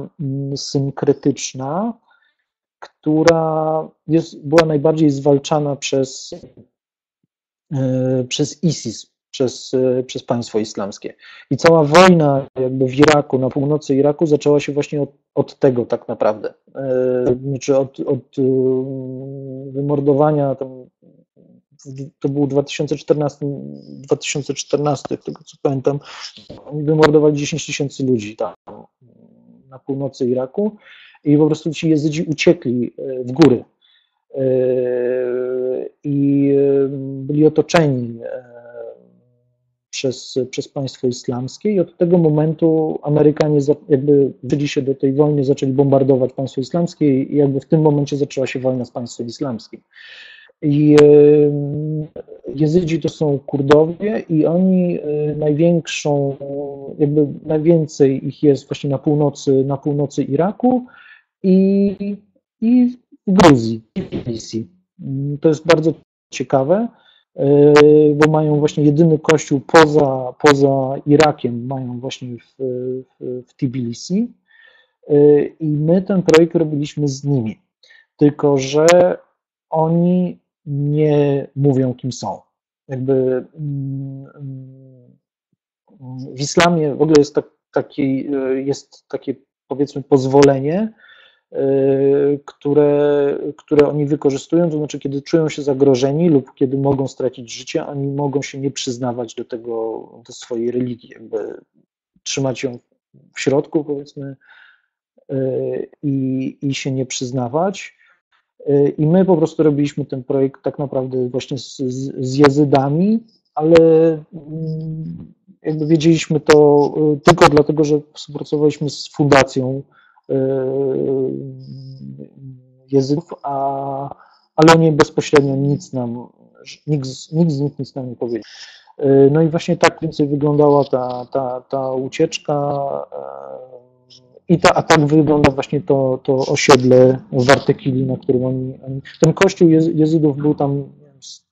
synkretyczna, która jest, była najbardziej zwalczana przez, przez ISIS, przez, przez państwo islamskie. I cała wojna jakby w Iraku, na północy Iraku zaczęła się właśnie od, od tego tak naprawdę. Znaczy od, od wymordowania tam to był 2014, 2014, tego co pamiętam, wymordowali 10 tysięcy ludzi tam na północy Iraku i po prostu ci jezydzi uciekli e, w góry e, i e, byli otoczeni przez, przez państwo islamskie i od tego momentu Amerykanie jakby wzięli się do tej wojny, zaczęli bombardować państwo islamskie i jakby w tym momencie zaczęła się wojna z państwem islamskim. I Jezydzi to są Kurdowie i oni największą, jakby najwięcej ich jest właśnie na północy, na północy Iraku i, i Gruzji, To jest bardzo ciekawe, bo mają właśnie jedyny kościół poza, poza Irakiem, mają właśnie w, w, w Tbilisi i my ten projekt robiliśmy z nimi. Tylko, że oni nie mówią, kim są. Jakby mm, w islamie w ogóle jest, tak, taki, jest takie powiedzmy pozwolenie, które, które oni wykorzystują, to znaczy kiedy czują się zagrożeni lub kiedy mogą stracić życie, oni mogą się nie przyznawać do tego, do swojej religii, jakby trzymać ją w środku powiedzmy i, i się nie przyznawać. I my po prostu robiliśmy ten projekt tak naprawdę właśnie z, z, z jezydami, ale mm, jakby wiedzieliśmy to y, tylko dlatego, że współpracowaliśmy z fundacją y, jezydów, a, ale nie bezpośrednio nic nam, nikt, nikt z nich nic nam nie powiedział. Y, no i właśnie tak więcej wyglądała ta, ta, ta ucieczka i ta, a tak wygląda właśnie to, to osiedle w Artekili, na którym oni, oni ten kościół jezydów był tam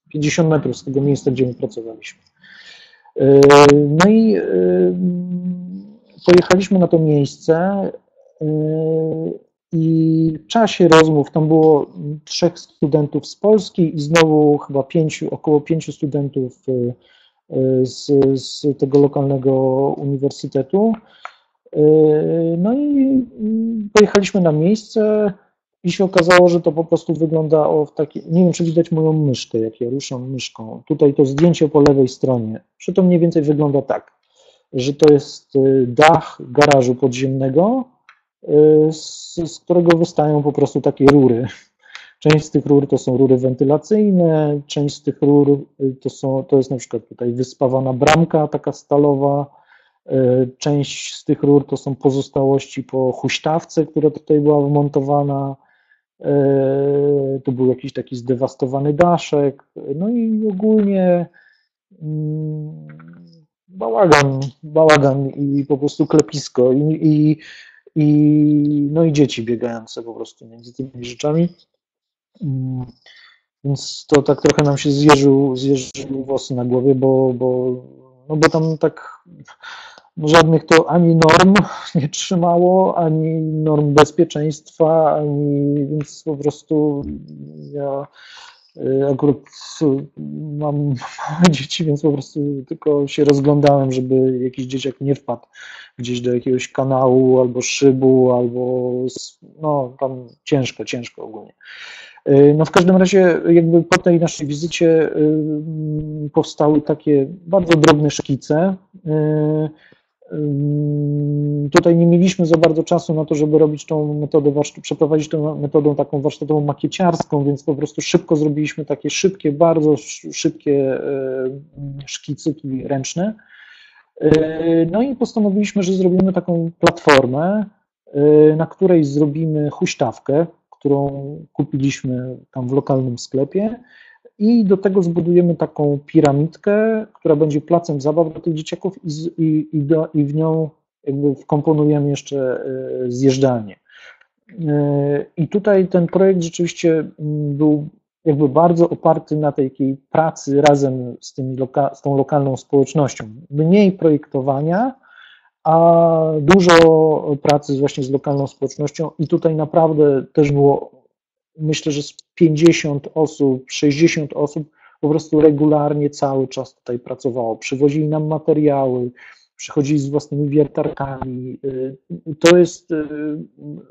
50 metrów z tego miejsca, gdzie my pracowaliśmy. No i pojechaliśmy na to miejsce i w czasie rozmów tam było trzech studentów z Polski i znowu chyba pięciu, około pięciu studentów z, z tego lokalnego uniwersytetu. No i pojechaliśmy na miejsce i się okazało, że to po prostu wygląda o w taki, nie wiem czy widać moją myszkę, jak ja ruszam myszką. Tutaj to zdjęcie po lewej stronie, że to mniej więcej wygląda tak, że to jest dach garażu podziemnego, z, z którego wystają po prostu takie rury. Część z tych rur to są rury wentylacyjne, część z tych rur y, to, są, to jest na przykład tutaj wyspawana bramka taka stalowa, część z tych rur to są pozostałości po huśtawce, która tutaj była wmontowana, to był jakiś taki zdewastowany daszek, no i ogólnie mm, bałagan, bałagan i po prostu klepisko. I, i, i, no i dzieci biegające po prostu między tymi rzeczami. Mm, więc to tak trochę nam się zjeżył, zjeżył włosy na głowie, bo, bo, no bo tam tak żadnych to ani norm nie trzymało, ani norm bezpieczeństwa, ani więc po prostu ja akurat mam małe dzieci, więc po prostu tylko się rozglądałem, żeby jakiś dzieciak nie wpadł gdzieś do jakiegoś kanału albo szybu, albo no tam ciężko, ciężko ogólnie. Y, no w każdym razie jakby po tej naszej wizycie y, powstały takie bardzo drobne szkice, Tutaj nie mieliśmy za bardzo czasu na to, żeby robić tą metodę, przeprowadzić tą metodą taką warsztatową makieciarską, więc po prostu szybko zrobiliśmy takie szybkie, bardzo szybkie e, szkicyki ręczne. E, no i postanowiliśmy, że zrobimy taką platformę, e, na której zrobimy huśtawkę, którą kupiliśmy tam w lokalnym sklepie i do tego zbudujemy taką piramidkę, która będzie placem zabaw dla tych dzieciaków i, i, i, do, i w nią jakby wkomponujemy jeszcze zjeżdżalnię. I tutaj ten projekt rzeczywiście był jakby bardzo oparty na takiej pracy razem z, tymi loka, z tą lokalną społecznością. Mniej projektowania, a dużo pracy właśnie z lokalną społecznością i tutaj naprawdę też było, myślę, że z 50 osób, 60 osób po prostu regularnie cały czas tutaj pracowało. Przywozili nam materiały, przychodzili z własnymi wiertarkami. Y, to jest y,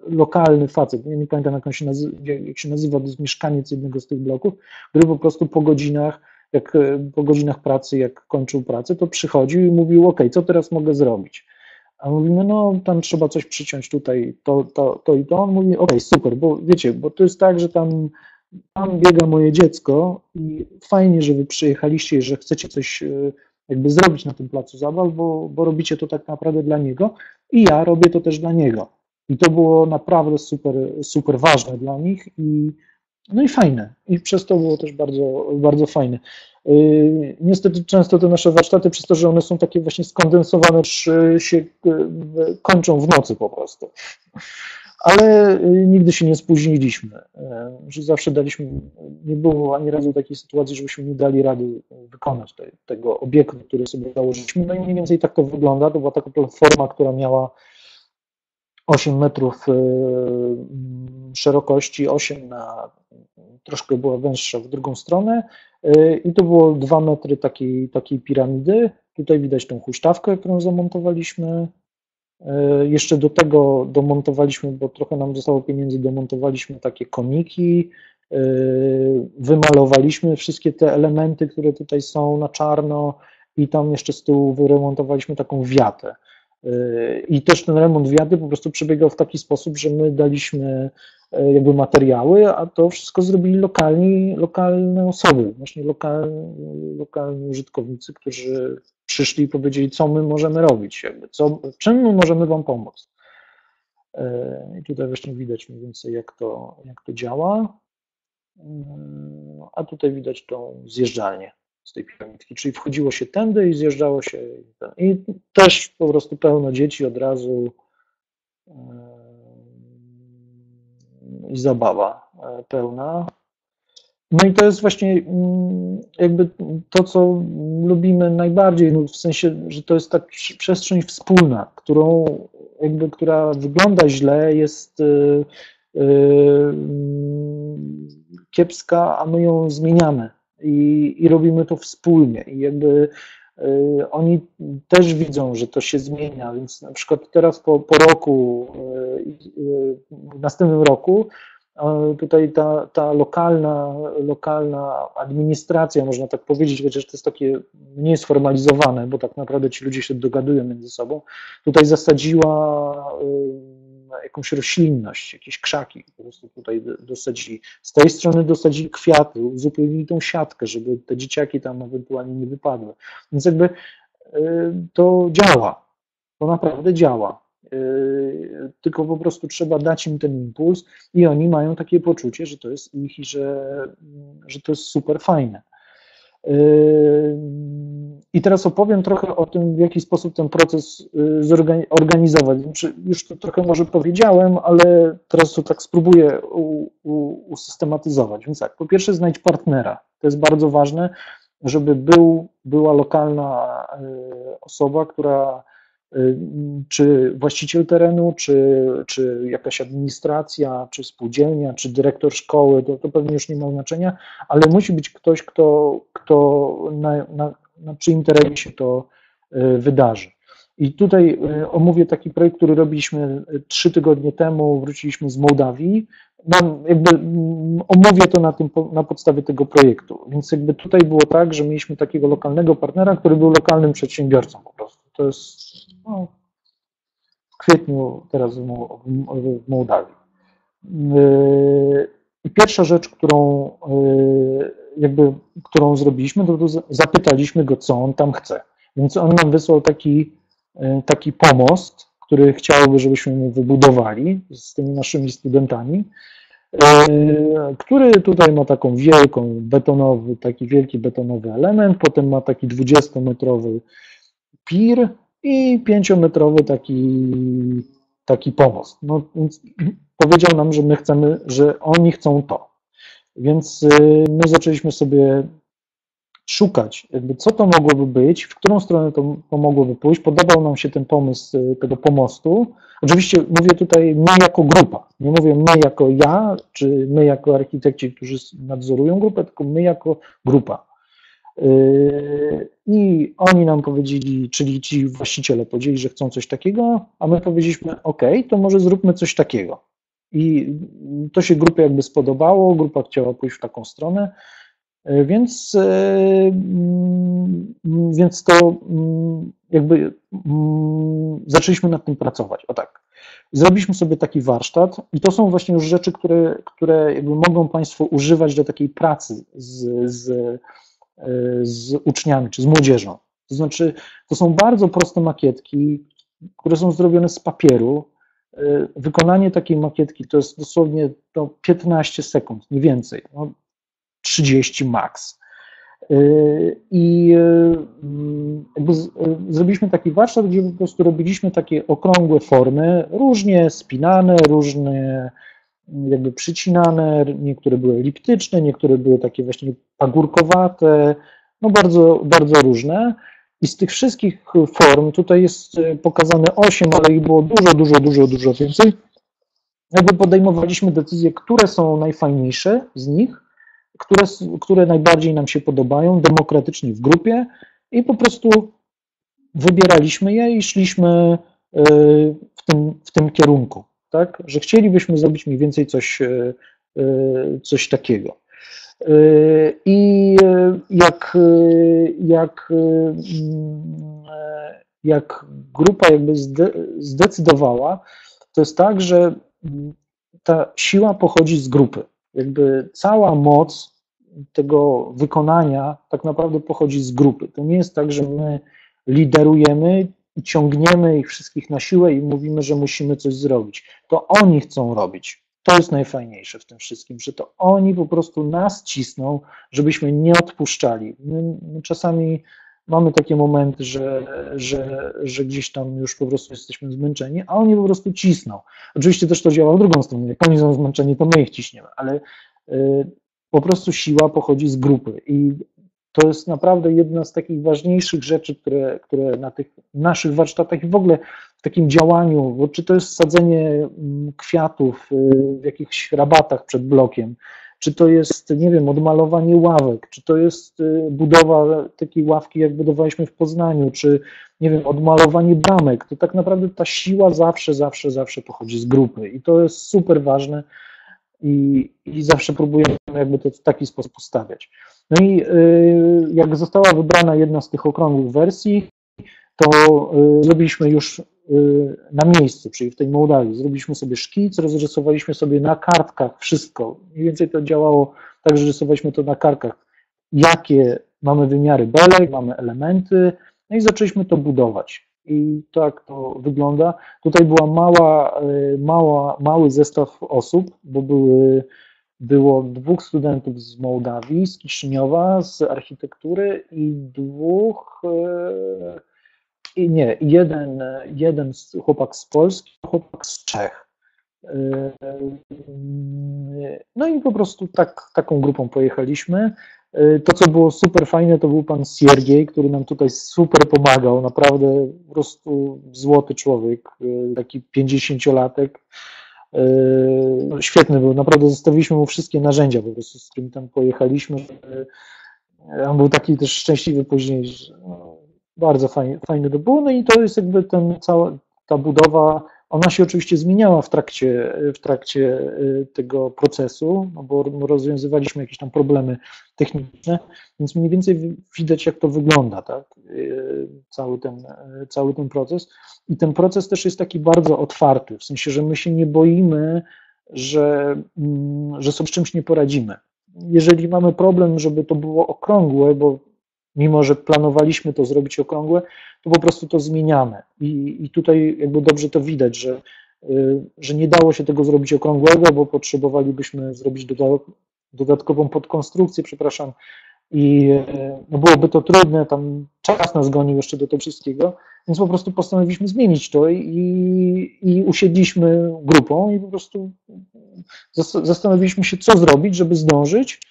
lokalny facet, nie, nie pamiętam jak, się nazywa, jak się nazywa, to jest mieszkaniec jednego z tych bloków, który po prostu po godzinach, jak y, po godzinach pracy, jak kończył pracę, to przychodził i mówił, ok, co teraz mogę zrobić? A mówimy, no tam trzeba coś przyciąć tutaj, to, to, to i to. On mówi, ok, super, bo wiecie, bo to jest tak, że tam, tam biega moje dziecko i fajnie, że wy przyjechaliście że chcecie coś jakby zrobić na tym placu zabaw, bo, bo robicie to tak naprawdę dla niego i ja robię to też dla niego. I to było naprawdę super, super ważne dla nich i no i fajne. I przez to było też bardzo, bardzo fajne. Yy, niestety często te nasze warsztaty, przez to, że one są takie właśnie skondensowane, się yy, kończą w nocy po prostu ale y, nigdy się nie spóźniliśmy. E, że zawsze daliśmy, nie było ani razu takiej sytuacji, żebyśmy nie dali rady wykonać te, tego obiektu, który sobie założyliśmy. No i mniej więcej tak to wygląda. To była taka platforma, która miała 8 metrów y, szerokości, 8 na troszkę była węższa w drugą stronę y, i to było 2 metry takiej, takiej piramidy. Tutaj widać tą huśtawkę, którą zamontowaliśmy jeszcze do tego domontowaliśmy, bo trochę nam zostało pieniędzy, domontowaliśmy takie koniki, e, wymalowaliśmy wszystkie te elementy, które tutaj są na czarno i tam jeszcze z tyłu wyremontowaliśmy taką wiatę. E, I też ten remont wiaty po prostu przebiegał w taki sposób, że my daliśmy jakby materiały, a to wszystko zrobili lokalni, lokalne osoby, właśnie lokalni użytkownicy, którzy przyszli i powiedzieli, co my możemy robić, jakby, co, czym my możemy Wam pomóc. E, I tutaj właśnie widać mniej więcej, jak to, jak to działa. E, a tutaj widać tą zjeżdżalnię z tej piramidki, czyli wchodziło się tędy i zjeżdżało się. I też po prostu pełno dzieci od razu e, i zabawa pełna. No i to jest właśnie mm, jakby to, co lubimy najbardziej, no w sensie, że to jest tak przestrzeń wspólna, którą jakby, która wygląda źle, jest yy, yy, kiepska, a my ją zmieniamy i, i robimy to wspólnie. I jakby yy, oni też widzą, że to się zmienia, więc na przykład teraz po, po roku, w następnym roku tutaj ta, ta lokalna, lokalna administracja, można tak powiedzieć, chociaż to jest takie mniej sformalizowane, bo tak naprawdę ci ludzie się dogadują między sobą, tutaj zasadziła jakąś roślinność, jakieś krzaki, po prostu tutaj dosadzili. Z tej strony dosadzili kwiaty, uzupełnili tą siatkę, żeby te dzieciaki tam ewentualnie nie wypadły. Więc jakby to działa, to naprawdę działa. Yy, tylko po prostu trzeba dać im ten impuls i oni mają takie poczucie, że to jest ich i że, że to jest super fajne. Yy, I teraz opowiem trochę o tym, w jaki sposób ten proces yy, organizować. Znaczy, już to trochę może powiedziałem, ale teraz to tak spróbuję usystematyzować. Więc tak, po pierwsze znajdź partnera. To jest bardzo ważne, żeby był, była lokalna osoba, która Y, czy właściciel terenu, czy, czy jakaś administracja, czy spółdzielnia, czy dyrektor szkoły, to, to pewnie już nie ma znaczenia, ale musi być ktoś, kto, kto na, na, na czyim terenie się to y, wydarzy. I tutaj y, omówię taki projekt, który robiliśmy trzy tygodnie temu, wróciliśmy z Mołdawii. Mam, jakby omówię to na, tym, na podstawie tego projektu. Więc jakby tutaj było tak, że mieliśmy takiego lokalnego partnera, który był lokalnym przedsiębiorcą po prostu. To jest no, w kwietniu teraz w Mołdawii. I pierwsza rzecz, którą jakby, którą zrobiliśmy, to, zapytaliśmy go, co on tam chce. Więc on nam wysłał taki, taki pomost, który chciałby, żebyśmy mu wybudowali z tymi naszymi studentami. który tutaj ma taką wielką betonowy, taki wielki betonowy element, potem ma taki 20-metrowy pir i 5-metrowy taki, taki pomost. No, więc powiedział nam, że my chcemy, że oni chcą to. Więc my zaczęliśmy sobie szukać, jakby co to mogłoby być, w którą stronę to, to mogłoby pójść. Podobał nam się ten pomysł y, tego pomostu. Oczywiście mówię tutaj my jako grupa, nie mówię my jako ja, czy my jako architekci, którzy nadzorują grupę, tylko my jako grupa. Y, I oni nam powiedzieli, czyli ci właściciele powiedzieli, że chcą coś takiego, a my powiedzieliśmy, OK, to może zróbmy coś takiego. I to się grupie jakby spodobało, grupa chciała pójść w taką stronę. E, więc, e, mm, więc to mm, jakby mm, zaczęliśmy nad tym pracować. O tak. Zrobiliśmy sobie taki warsztat i to są właśnie już rzeczy, które, które jakby mogą Państwo używać do takiej pracy z, z, z uczniami czy z młodzieżą. To znaczy, to są bardzo proste makietki, które są zrobione z papieru. Wykonanie takiej makietki to jest dosłownie to 15 sekund, nie więcej. No, 30 max. Y, I y, y, zrobiliśmy taki warsztat, gdzie po prostu robiliśmy takie okrągłe formy, różnie spinane, różnie jakby przycinane, niektóre były eliptyczne, niektóre były takie właśnie pagórkowate, no bardzo, bardzo różne. I z tych wszystkich form, tutaj jest pokazane 8, ale ich było dużo, dużo, dużo, dużo więcej, jakby podejmowaliśmy decyzje, które są najfajniejsze z nich, które, które najbardziej nam się podobają, demokratycznie w grupie i po prostu wybieraliśmy je i szliśmy e, w tym, w tym kierunku, tak? że chcielibyśmy zrobić mniej więcej coś, e, e, coś takiego. I jak, jak, jak grupa jakby zdecydowała, to jest tak, że ta siła pochodzi z grupy jakby cała moc tego wykonania tak naprawdę pochodzi z grupy. To nie jest tak, że my liderujemy i ciągniemy ich wszystkich na siłę i mówimy, że musimy coś zrobić. To oni chcą robić. To jest najfajniejsze w tym wszystkim, że to oni po prostu nas cisną, żebyśmy nie odpuszczali. My, my czasami mamy takie momenty, że, że, że gdzieś tam już po prostu jesteśmy zmęczeni, a oni po prostu cisną. Oczywiście też to działa w drugą stronę. Jak oni są zmęczeni, to my ich ciśniemy, ale y, po prostu siła pochodzi z grupy i to jest naprawdę jedna z takich ważniejszych rzeczy, które, które na tych naszych warsztatach i w ogóle w takim działaniu, bo czy to jest sadzenie mm, kwiatów y, w jakichś rabatach przed blokiem, czy to jest, nie wiem, odmalowanie ławek, czy to jest y, budowa takiej ławki, jak budowaliśmy w Poznaniu, czy, nie wiem, odmalowanie bramek, to tak naprawdę ta siła zawsze, zawsze, zawsze pochodzi z grupy i to jest super ważne i, i zawsze próbujemy jakby to w taki sposób postawiać. No i y, jak została wybrana jedna z tych okrągłych wersji, to y, zrobiliśmy już Y, na miejscu, czyli w tej Mołdawii. Zrobiliśmy sobie szkic, rozrysowaliśmy sobie na kartkach wszystko. Mniej więcej to działało tak, że rysowaliśmy to na kartkach, jakie mamy wymiary belek, mamy elementy, no i zaczęliśmy to budować. I tak to wygląda. Tutaj była mała, y, mała, mały zestaw osób, bo były, było dwóch studentów z Mołdawii, z Kiszyniowa, z architektury i dwóch y, i nie, jeden, jeden chłopak z Polski, chłopak z Czech. Yy, no i po prostu tak, taką grupą pojechaliśmy. Yy, to, co było super fajne, to był pan Siergiej, który nam tutaj super pomagał. Naprawdę po prostu złoty człowiek, yy, taki pięćdziesięciolatek. Świetny był, naprawdę zostawiliśmy mu wszystkie narzędzia po prostu, z którymi tam pojechaliśmy. On był taki też szczęśliwy później, że no, bardzo fajny, fajny to było. No i to jest jakby ten, cała ta budowa, ona się oczywiście zmieniała w trakcie, w trakcie y, tego procesu, no bo rozwiązywaliśmy jakieś tam problemy techniczne, więc mniej więcej widać, jak to wygląda, tak? Y, cały, ten, cały ten proces. I ten proces też jest taki bardzo otwarty, w sensie, że my się nie boimy, że, mm, że sobie z czymś nie poradzimy. Jeżeli mamy problem, żeby to było okrągłe, bo mimo że planowaliśmy to zrobić okrągłe, to po prostu to zmieniamy. I, i tutaj jakby dobrze to widać, że że nie dało się tego zrobić okrągłego, bo potrzebowalibyśmy zrobić dodatkową podkonstrukcję, przepraszam, i no byłoby to trudne, tam czas nas gonił jeszcze do tego wszystkiego, więc po prostu postanowiliśmy zmienić to i, i usiedliśmy grupą i po prostu zastanowiliśmy się, co zrobić, żeby zdążyć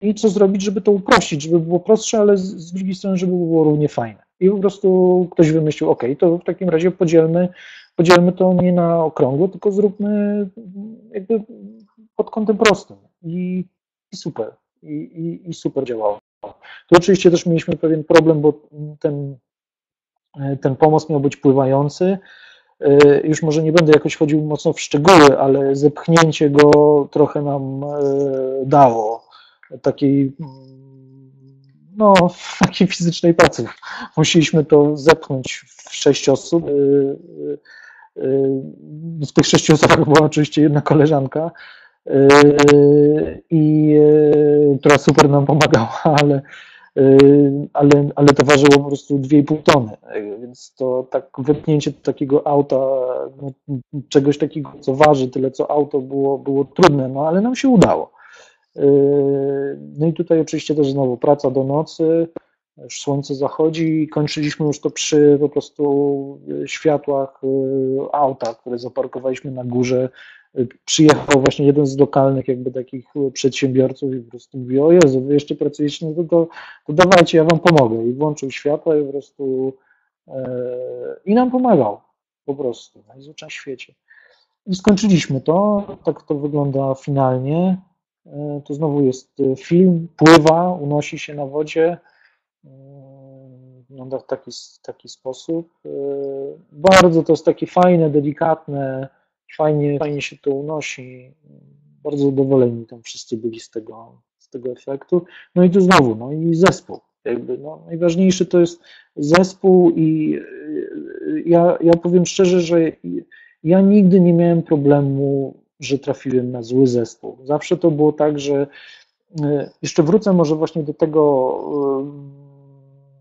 i co zrobić, żeby to uprościć, żeby było prostsze, ale z, drugiej strony, żeby było równie fajne. I po prostu ktoś wymyślił, ok, to w takim razie podzielmy, podzielmy to nie na okrągłe, tylko zróbmy jakby pod kątem prostym. I, i super. I, i, I super działało. Tu oczywiście też mieliśmy pewien problem, bo ten, ten pomost miał być pływający. Już może nie będę jakoś chodził mocno w szczegóły, ale zepchnięcie go trochę nam e, dało takiej no, takiej fizycznej pracy. Musieliśmy to zepchnąć w sześć osób. E, e, w tych sześciu osobach była oczywiście jedna koleżanka, i która super nam pomagała, ale, ale, ale to ważyło po prostu 2,5 tony, więc to tak wypchnięcie takiego auta, no, czegoś takiego, co waży tyle co auto, było, było trudne, no ale nam się udało. No i tutaj oczywiście też znowu praca do nocy, już słońce zachodzi i kończyliśmy już to przy po prostu światłach auta, które zaparkowaliśmy na górze przyjechał właśnie jeden z lokalnych jakby takich przedsiębiorców i po prostu mówi, o Jezu, wy jeszcze pracujecie, no to, to dawajcie, ja wam pomogę. I włączył światła i po prostu i nam pomagał po prostu, najzwyczajniej w świecie. I skończyliśmy to, tak to wygląda finalnie. E, to znowu jest film, pływa, unosi się na wodzie, e, wygląda w taki, taki sposób. E, bardzo to jest takie fajne, delikatne, Fajnie, fajnie się to unosi. Bardzo zadowoleni tam wszyscy byli z tego, z tego efektu. No i tu znowu, no i zespół. Jakby, no, najważniejszy to jest zespół i ja, ja powiem szczerze, że ja nigdy nie miałem problemu, że trafiłem na zły zespół. Zawsze to było tak, że y, jeszcze wrócę może właśnie do tego,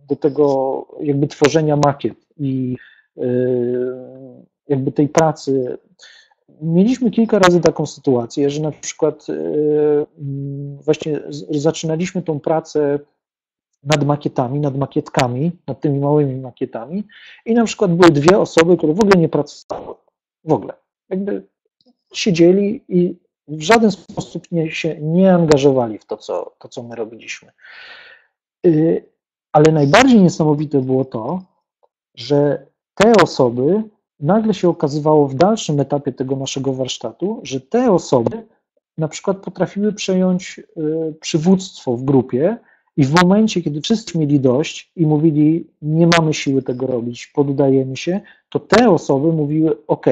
y, do tego jakby tworzenia makiet i jakby tej pracy Mieliśmy kilka razy taką sytuację, że na przykład e, właśnie zaczynaliśmy tą pracę nad makietami, nad makietkami, nad tymi małymi makietami i na przykład były dwie osoby, które w ogóle nie pracowały. W ogóle. Jakby siedzieli i w żaden sposób nie, się nie angażowali w to co, to, co my robiliśmy. E, ale najbardziej niesamowite było to, że te osoby nagle się okazywało w dalszym etapie tego naszego warsztatu, że te osoby na przykład potrafiły przejąć y, przywództwo w grupie i w momencie, kiedy wszyscy mieli dość i mówili, nie mamy siły tego robić, poddajemy się, to te osoby mówiły, OK,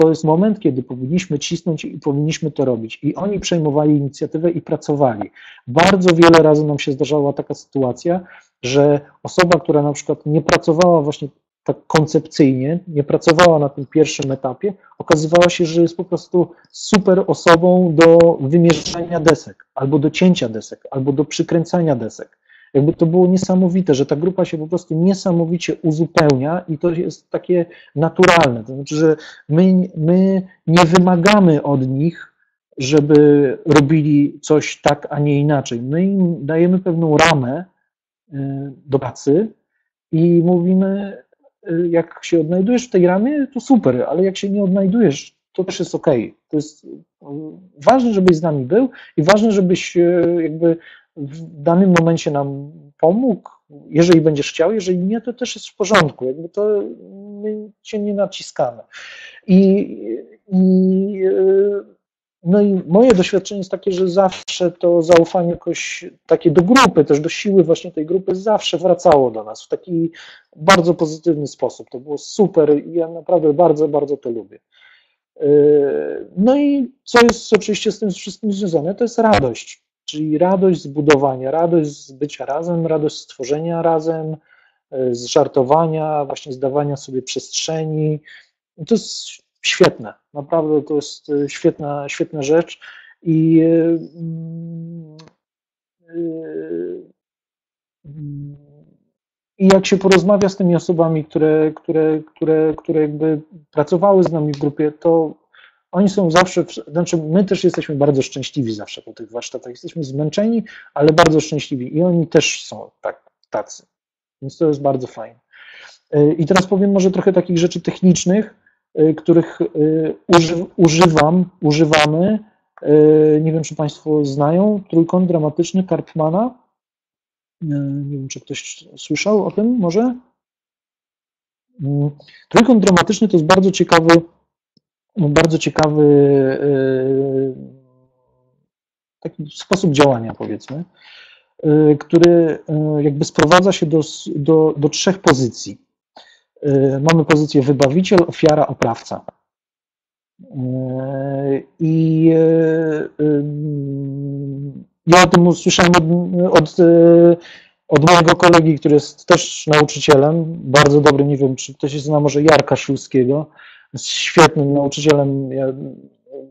to jest moment, kiedy powinniśmy cisnąć i powinniśmy to robić. I oni przejmowali inicjatywę i pracowali. Bardzo wiele razy nam się zdarzała taka sytuacja, że osoba, która na przykład nie pracowała właśnie tak koncepcyjnie, nie pracowała na tym pierwszym etapie, okazywała się, że jest po prostu super osobą do wymierzania desek, albo do cięcia desek, albo do przykręcania desek. Jakby to było niesamowite, że ta grupa się po prostu niesamowicie uzupełnia i to jest takie naturalne. To znaczy, że my, my nie wymagamy od nich, żeby robili coś tak, a nie inaczej. My im dajemy pewną ramę y, do pracy i mówimy, Y, jak się odnajdujesz w tej ramie, to super, ale jak się nie odnajdujesz, to też jest ok. To jest y, ważne, żebyś z nami był i ważne, żebyś jakby w danym momencie nam pomógł, jeżeli będziesz chciał, jeżeli nie, to też jest w porządku, jakby to my cię nie naciskamy. I, i no i moje doświadczenie jest takie, że zawsze to zaufanie jakoś takie do grupy, też do siły właśnie tej grupy zawsze wracało do nas w taki bardzo pozytywny sposób. To było super i ja naprawdę bardzo, bardzo to lubię. Yy, no i co jest oczywiście z tym wszystkim związane, to jest radość, czyli radość z budowania, radość z bycia razem, radość z tworzenia razem, yy, z żartowania, właśnie zdawania sobie przestrzeni. To jest świetne. Naprawdę to jest e, świetna, świetna rzecz i e, mm, e, I jak się porozmawia z tymi osobami, które, które, które, które jakby pracowały z nami w grupie, to oni są zawsze, znaczy my też jesteśmy bardzo szczęśliwi zawsze po tych warsztatach. Jesteśmy zmęczeni, ale bardzo szczęśliwi i oni też są tak, tacy. Więc to jest bardzo fajne. I teraz powiem może trochę takich rzeczy technicznych, których używam, używamy. Nie wiem, czy Państwo znają trójkąt dramatyczny Karpmana. Nie wiem, czy ktoś słyszał o tym może? Mm, trójkąt dramatyczny to jest bardzo ciekawy, bardzo ciekawy yy, taki sposób działania, powiedzmy, yy, który yy, jakby sprowadza się do, do, do trzech pozycji. Mamy pozycję wybawiciel, ofiara, oprawca. I ja o tym usłyszałem od, od, od, mojego kolegi, który jest też nauczycielem, bardzo dobry, nie wiem, czy ktoś zna może Jarka Szulskiego, jest świetnym nauczycielem, ja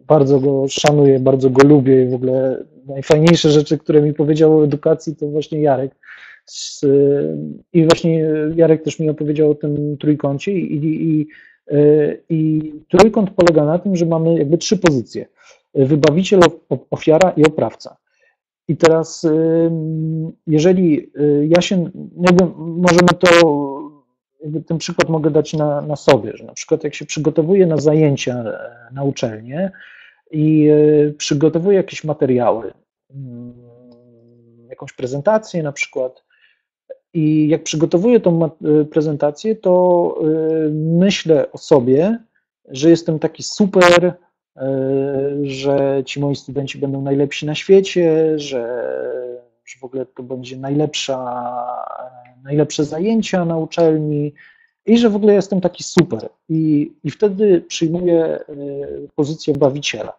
bardzo go szanuję, bardzo go lubię i w ogóle najfajniejsze rzeczy, które mi powiedział o edukacji, to właśnie Jarek. I właśnie Jarek też mi opowiedział o tym trójkącie i, i, i trójkąt polega na tym, że mamy jakby trzy pozycje. Wybawiciel, ofiara i oprawca. I teraz, jeżeli y, ja się, jakby możemy to, ten przykład mogę dać na, na sobie, że na przykład jak się przygotowuję na zajęcia e, na uczelnię i e, przygotowuję jakieś materiały, mm, jakąś prezentację na przykład, i jak przygotowuję tą e, prezentację, to myślę o sobie, że jestem taki super, że ci moi studenci będą najlepsi na świecie, że, że w ogóle to będzie najlepsza, najlepsze zajęcia na uczelni i że w ogóle jestem taki super. I, i wtedy przyjmuję e, pozycję bawiciela.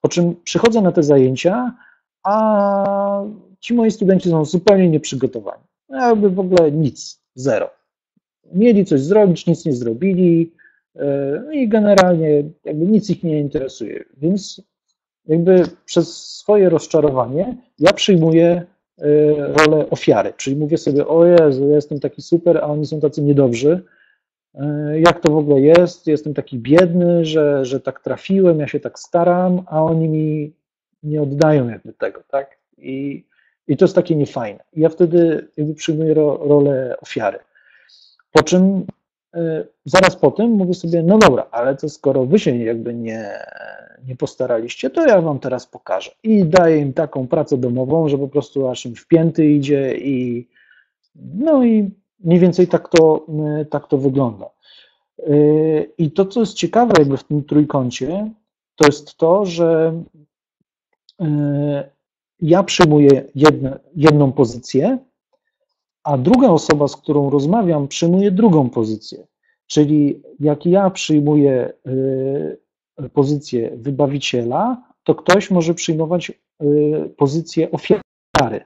Po czym przychodzę na te zajęcia, a ci moi studenci są zupełnie nieprzygotowani. Jakby w ogóle nic, zero. Mieli coś zrobić, nic nie zrobili, no i generalnie jakby nic ich nie interesuje. Więc jakby przez swoje rozczarowanie ja przyjmuję e, rolę ofiary. Czyli mówię sobie, o Jezu, ja jestem taki super, a oni są tacy niedobrzy. E, jak to w ogóle jest? Jestem taki biedny, że, że tak trafiłem, ja się tak staram, a oni mi nie oddają jakby tego, tak? I, i to jest takie niefajne. I ja wtedy jakby przyjmuję ro, rolę ofiary. Po czym E, zaraz po tym mówię sobie, no dobra, ale to skoro wy się jakby nie, nie postaraliście, to ja wam teraz pokażę. I daję im taką pracę domową, że po prostu aż im wpięty idzie i no i mniej więcej tak to, e, tak to wygląda. E, I to, co jest ciekawe jakby w tym trójkącie, to jest to, że ja przyjmuję jedne, jedną pozycję, a druga osoba, z którą rozmawiam, przyjmuje drugą pozycję. Czyli jak ja przyjmuję y, pozycję wybawiciela, to ktoś może przyjmować y, pozycję ofiary.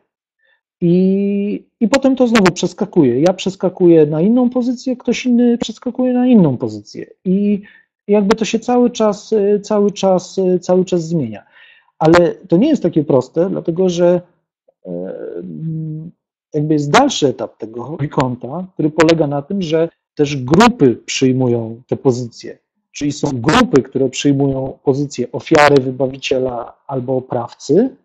I, I potem to znowu przeskakuje. Ja przeskakuję na inną pozycję, ktoś inny przeskakuje na inną pozycję. I jakby to się cały czas, y, cały czas, cały czas zmienia. Ale to nie jest takie proste, dlatego że jakby jest dalszy etap tego kąta, który polega na tym, że też grupy przyjmują te pozycje. Czyli są grupy, które przyjmują pozycję ofiary, wybawiciela albo oprawcy,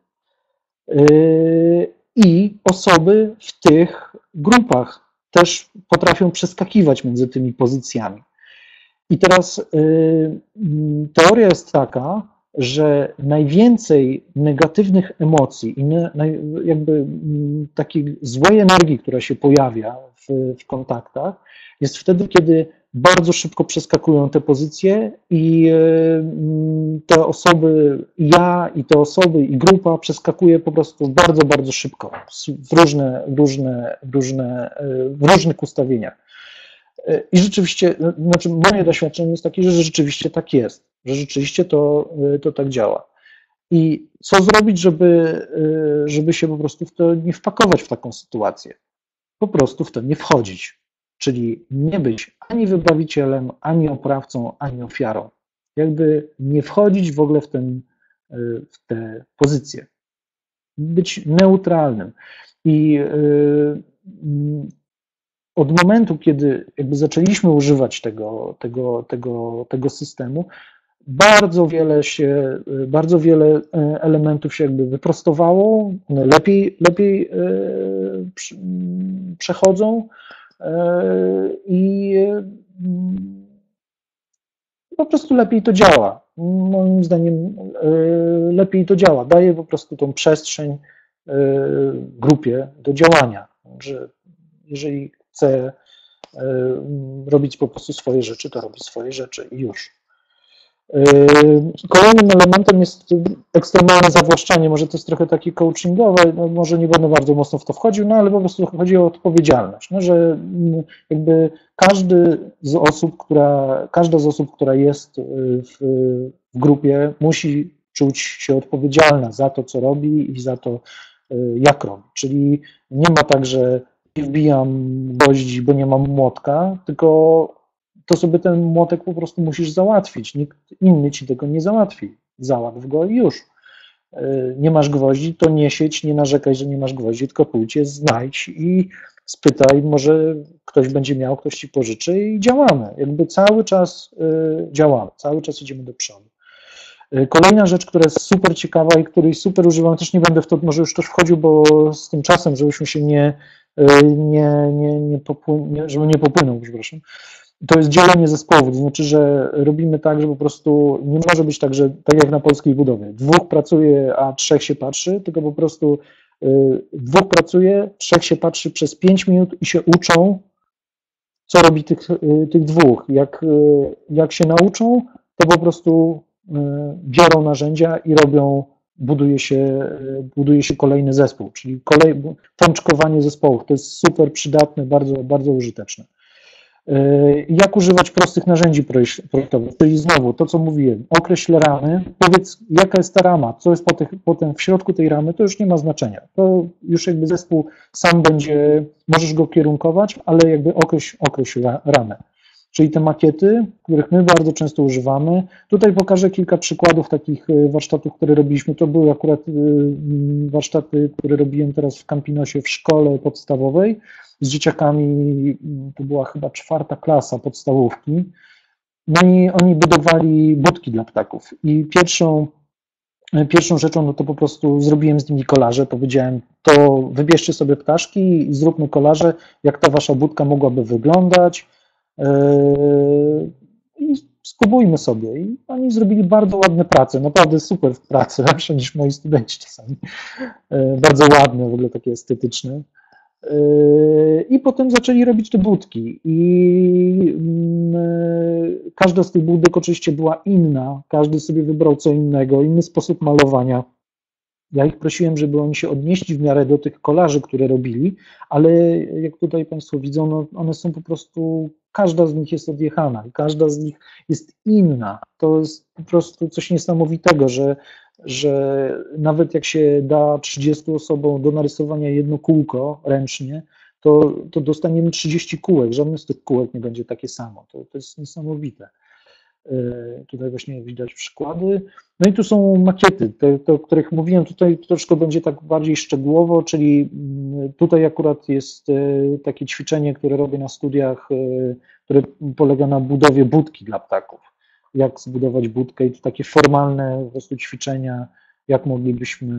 yy, i osoby w tych grupach też potrafią przeskakiwać między tymi pozycjami. I teraz yy, teoria jest taka, że najwięcej negatywnych emocji i jakby mm, takiej złej energii, która się pojawia w, w kontaktach, jest wtedy, kiedy bardzo szybko przeskakują te pozycje i e, mm, te osoby, ja i te osoby i grupa przeskakuje po prostu bardzo, bardzo szybko w różne, różne, różne, e, w różnych ustawieniach. E, I rzeczywiście, znaczy moje doświadczenie jest takie, że rzeczywiście tak jest że rzeczywiście to, y, to tak działa. I co zrobić, żeby, y, żeby się po prostu w to nie wpakować w taką sytuację? Po prostu w to nie wchodzić. Czyli nie być ani wybawicielem, ani oprawcą, ani ofiarą. Jakby nie wchodzić w ogóle w, ten, w tę pozycję. Być neutralnym. I od momentu, kiedy jakby zaczęliśmy używać tego, tego, tego, tego systemu, bardzo wiele się, bardzo wiele e, elementów się jakby wyprostowało, one lepiej, lepiej e, przechodzą i po prostu lepiej to działa. Moim zdaniem lepiej to działa. Daje po prostu tą przestrzeń grupie do działania, że jeżeli chce e, robić po prostu swoje rzeczy, to robi swoje rzeczy i już. E, kolejnym elementem jest ekstremalne zawłaszczanie. Może to jest trochę takie coachingowe, no może nie będę bardzo mocno w to wchodził, no ale po prostu chodzi o odpowiedzialność, no, że mm, jakby każdy z osób, która, każda z osób, która jest w, w grupie, musi czuć się odpowiedzialna za to, co robi i za to, e, jak robi. Czyli nie ma tak, że wbijam gwoździ, bo nie mam młotka, tylko to sobie ten młotek po prostu musisz załatwić. Nikt inny ci tego nie załatwi. Załatw go i już. E, nie masz gwoździ, to nie sieć, nie narzekaj, że nie masz gwoździ, tylko pójdź je, znajdź i spytaj, może ktoś będzie miał, ktoś ci pożyczy i działamy. Jakby cały czas e, działamy, cały czas idziemy do przodu. E, kolejna rzecz, która jest super ciekawa i której super używam, też nie będę w to może już też wchodził, bo z tym czasem, żebyśmy się nie, nie, nie, nie, popłyn- żeby nie popłynął, przepraszam. To jest dzielenie zespołów, to znaczy, że robimy tak, że po prostu nie może być tak, że tak jak na polskiej budowie, dwóch pracuje, a trzech się patrzy, tylko po prostu e, dwóch pracuje, trzech się patrzy przez pięć minut i się uczą, co robi tych, e, tych dwóch. Jak, jak się nauczą, to po prostu biorą narzędzia i robią buduje się, buduje się kolejny zespół, czyli kolej, pączkowanie zespołów. To jest super przydatne, bardzo, bardzo użyteczne. E, jak używać prostych narzędzi projektowych? Czyli znowu to, co mówiłem, określ ramy, powiedz, jaka jest ta rama, co jest potem w środku tej ramy, to już nie ma znaczenia. To już jakby zespół sam będzie, możesz go kierunkować, ale jakby określ, określ ramę czyli te makiety, których my bardzo często używamy. Tutaj pokażę kilka przykładów takich e, warsztatów, które robiliśmy. To były akurat e, warsztaty, które robiłem teraz w Campinosie w szkole podstawowej z dzieciakami, to była chyba czwarta klasa podstawówki. No i oni budowali budki dla ptaków. I pierwszą, e, pierwszą rzeczą, no to po prostu zrobiłem z nimi kolaże. Powiedziałem, to wybierzcie sobie ptaszki i zróbmy kolaże, jak ta wasza budka mogłaby wyglądać I spróbujmy sobie. I oni zrobili bardzo ładne prace, naprawdę super prace, lepsze niż moi studenci czasami. Yy, bardzo ładne, w ogóle takie estetyczne. Yy, I potem zaczęli robić te budki. I mm, każda z tych budek oczywiście była inna. Każdy sobie wybrał co innego, inny sposób malowania. Ja ich prosiłem, żeby oni się odnieśli w miarę do tych kolarzy, które robili, ale jak tutaj Państwo widzą, no one są po prostu, każda z nich jest odjechana i każda z nich jest inna. To jest po prostu coś niesamowitego, że, że nawet jak się da 30 osobom do narysowania jedno kółko ręcznie, to, to dostaniemy 30 kółek. Żadne z tych kółek nie będzie takie samo. To, to jest niesamowite. E, tutaj właśnie widać przykłady. No i tu są makiety, te, te, o których mówiłem. Tutaj troszkę będzie tak bardziej szczegółowo, czyli mm, tutaj akurat jest e, takie ćwiczenie, które robię na studiach, e, które polega na budowie budki dla ptaków. Jak zbudować budkę i to takie formalne po prostu ćwiczenia jak moglibyśmy,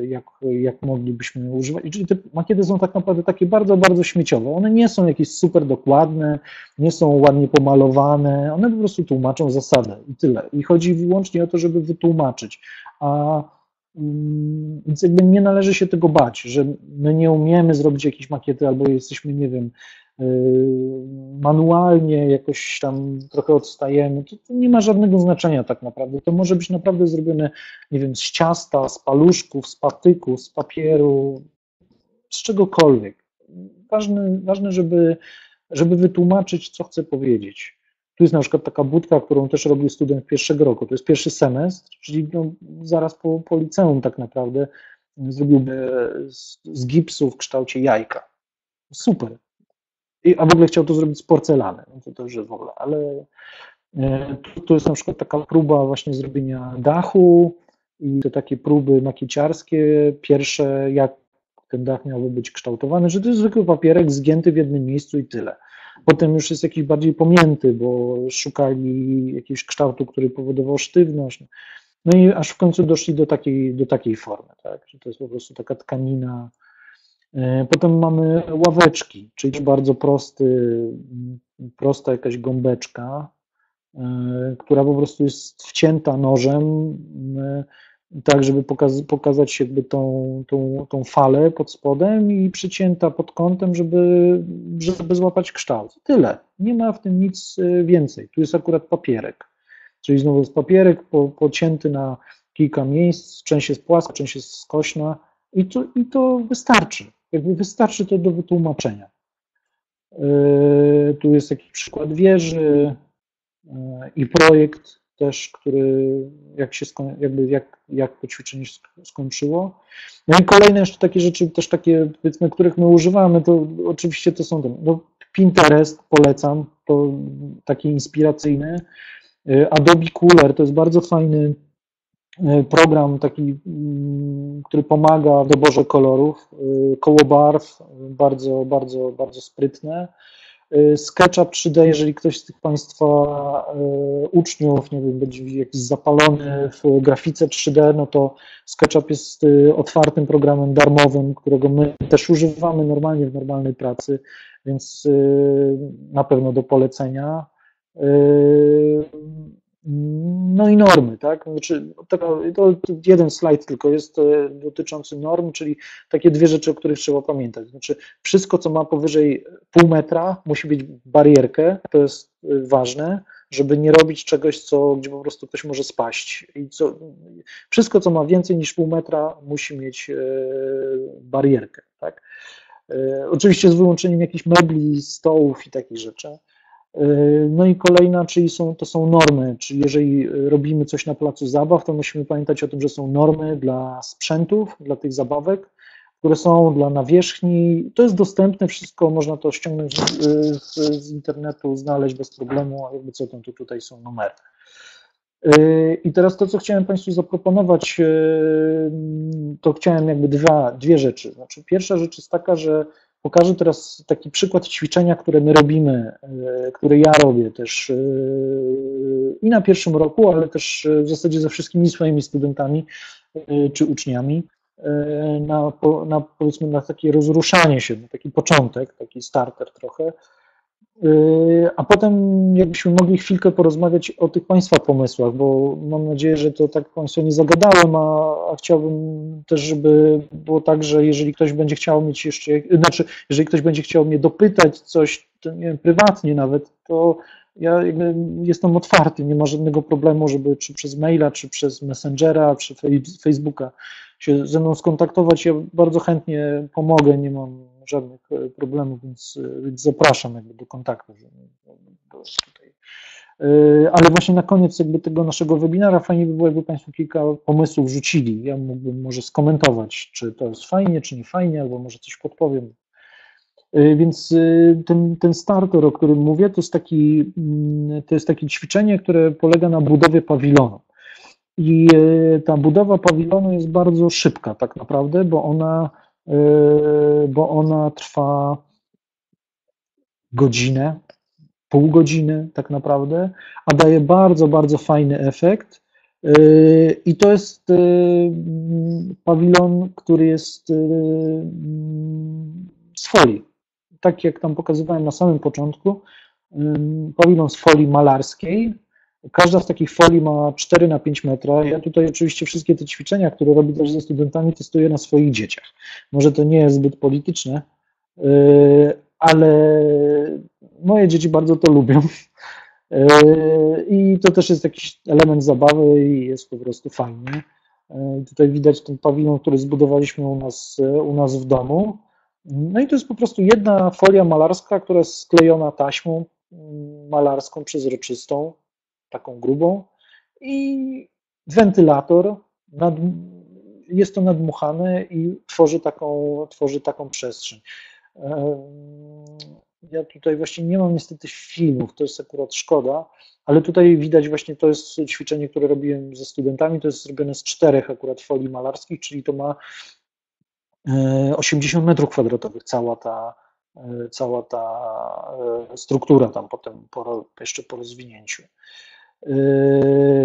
e, jak, jak moglibyśmy używać. Czyli te makiety są tak naprawdę takie bardzo, bardzo śmieciowe. One nie są jakieś super dokładne, nie są ładnie pomalowane, one po prostu tłumaczą zasadę i tyle. I chodzi wyłącznie o to, żeby wytłumaczyć. A mm, więc jakby nie należy się tego bać, że my nie umiemy zrobić jakiejś makiety albo jesteśmy, nie wiem, manualnie jakoś tam trochę odstajemy, to, to, nie ma żadnego znaczenia tak naprawdę. To może być naprawdę zrobione, nie wiem, z ciasta, z paluszków, z patyków, z papieru, z czegokolwiek. Ważne, ważne żeby, żeby wytłumaczyć, co chcę powiedzieć. Tu jest na przykład taka budka, którą też robił student pierwszego roku. To jest pierwszy semestr, czyli no, zaraz po, po liceum tak naprawdę zrobiłby z, z gipsu w kształcie jajka. Super, i, a w ogóle chciał to zrobić z porcelany, no to, to już w ogóle, ale e, tu, tu jest na przykład taka próba właśnie zrobienia dachu i te takie próby makieciarskie, pierwsze jak ten dach miałby być kształtowany, że to jest zwykły papierek zgięty w jednym miejscu i tyle. Potem już jest jakiś bardziej pomięty, bo szukali jakiegoś kształtu, który powodował sztywność. No i aż w końcu doszli do takiej, do takiej formy, tak? że to jest po prostu taka tkanina. E, potem mamy ławeczki, czyli bardzo prosty, prosta jakaś gąbeczka, e, która po prostu jest wcięta nożem, e, tak żeby pokaz, pokazać jakby tą, tą, tą falę pod spodem i przycięta pod kątem, żeby, żeby złapać kształt. Tyle. Nie ma w tym nic więcej. Tu jest akurat papierek. Czyli znowu jest papierek po, pocięty na kilka miejsc, część jest płaska, część jest skośna i to, i to wystarczy. Jakby wystarczy to do wytłumaczenia. Yy, tu jest jakiś przykład wieży yy, i projekt też, który jak się jakby jak, jak to ćwiczenie skończyło. No i kolejne jeszcze takie rzeczy, też takie powiedzmy, których my używamy, to oczywiście to są ten, no Pinterest polecam, to taki inspiracyjny. E, Adobe Cooler to jest bardzo fajny program, taki, mm, który pomaga w doborze kolorów, e, koło barw, bardzo, bardzo, bardzo sprytne. SketchUp 3D, jeżeli ktoś z tych Państwa uczniów, nie wiem, będzie jakiś zapalony w grafice 3D, no to SketchUp jest otwartym programem darmowym, którego my też używamy normalnie w normalnej pracy, więc na pewno do polecenia. No i normy, tak? Znaczy, to jeden slajd tylko jest e, dotyczący norm, czyli takie dwie rzeczy, o których trzeba pamiętać. Znaczy, wszystko, co ma powyżej pół metra, musi mieć barierkę, to jest e, ważne, żeby nie robić czegoś, co, gdzie po prostu ktoś może spaść. I co, wszystko, co ma więcej niż pół metra, musi mieć e, barierkę, tak? Oczywiście z wyłączeniem jakichś mebli, stołów i takich rzeczy. Yy, no i kolejna, czyli są, to są normy, czyli jeżeli robimy coś na placu zabaw, to musimy pamiętać o tym, że są normy dla sprzętów, dla tych zabawek, które są dla nawierzchni. To jest dostępne wszystko, można to ściągnąć z, z internetu, znaleźć bez problemu, jakby co tam, to tutaj są numery. Yy, I teraz to, co chciałem Państwu zaproponować, yy, to chciałem jakby dwa, dwie rzeczy. Znaczy, pierwsza rzecz jest taka, że Pokażę teraz taki przykład ćwiczenia, które my robimy, e, które ja robię też e, i na pierwszym roku, ale też w zasadzie ze wszystkimi swoimi studentami e, czy uczniami na, na powiedzmy na takie rozruszanie się, na taki początek, taki starter trochę, a potem jakbyśmy mogli chwilkę porozmawiać o tych Państwa pomysłach, bo mam nadzieję, że to tak Państwo nie zagadałem, a, a, chciałbym też, żeby było tak, że jeżeli ktoś będzie chciał mieć jeszcze, znaczy, jeżeli ktoś będzie chciał mnie dopytać coś, wiem, prywatnie nawet, to ja jestem otwarty, nie ma żadnego problemu, żeby czy przez maila, czy przez Messengera, czy Facebooka się ze mną skontaktować. Ja bardzo chętnie pomogę, nie mam żadnych e, problemów, więc, e, więc zapraszam jakby do kontaktu. E, ale właśnie na koniec jakby tego naszego webinara fajnie by było, jakby Państwo kilka pomysłów rzucili. Ja mógłbym może skomentować, czy to jest fajnie, czy nie fajnie, albo może coś podpowiem. Więc ten, ten starter, o którym mówię, to jest, taki, mm, to jest takie ćwiczenie, które polega na budowie pawilonu. I ta budowa pawilonu jest bardzo szybka tak naprawdę, bo ona bo ona trwa godzinę, pół godziny tak naprawdę, a daje bardzo, bardzo fajny efekt. I to jest pawilon, który jest z folii. Tak jak tam pokazywałem na samym początku, pawilon z folii malarskiej, Każda z takich folii ma 4 na 5 metra. Ja tutaj oczywiście wszystkie te ćwiczenia, które robię też ze studentami, testuję na swoich dzieciach. Może to nie jest zbyt polityczne, yy, ale moje dzieci bardzo to lubią. Yy, I to też jest jakiś element zabawy i jest po prostu fajnie. Yy, tutaj widać ten pawilon, który zbudowaliśmy u nas, u nas w domu. No i to jest po prostu jedna folia malarska, która jest sklejona taśmą malarską przezroczystą taką grubą i wentylator, nad, jest to nadmuchane i tworzy taką, tworzy taką przestrzeń. Ja tutaj właśnie nie mam niestety filmów, to jest akurat szkoda, ale tutaj widać właśnie, to jest ćwiczenie, które robiłem ze studentami, to jest zrobione z czterech akurat folii malarskich, czyli to ma 80 metrów kwadratowych cała ta, cała ta struktura tam potem po, jeszcze po rozwinięciu.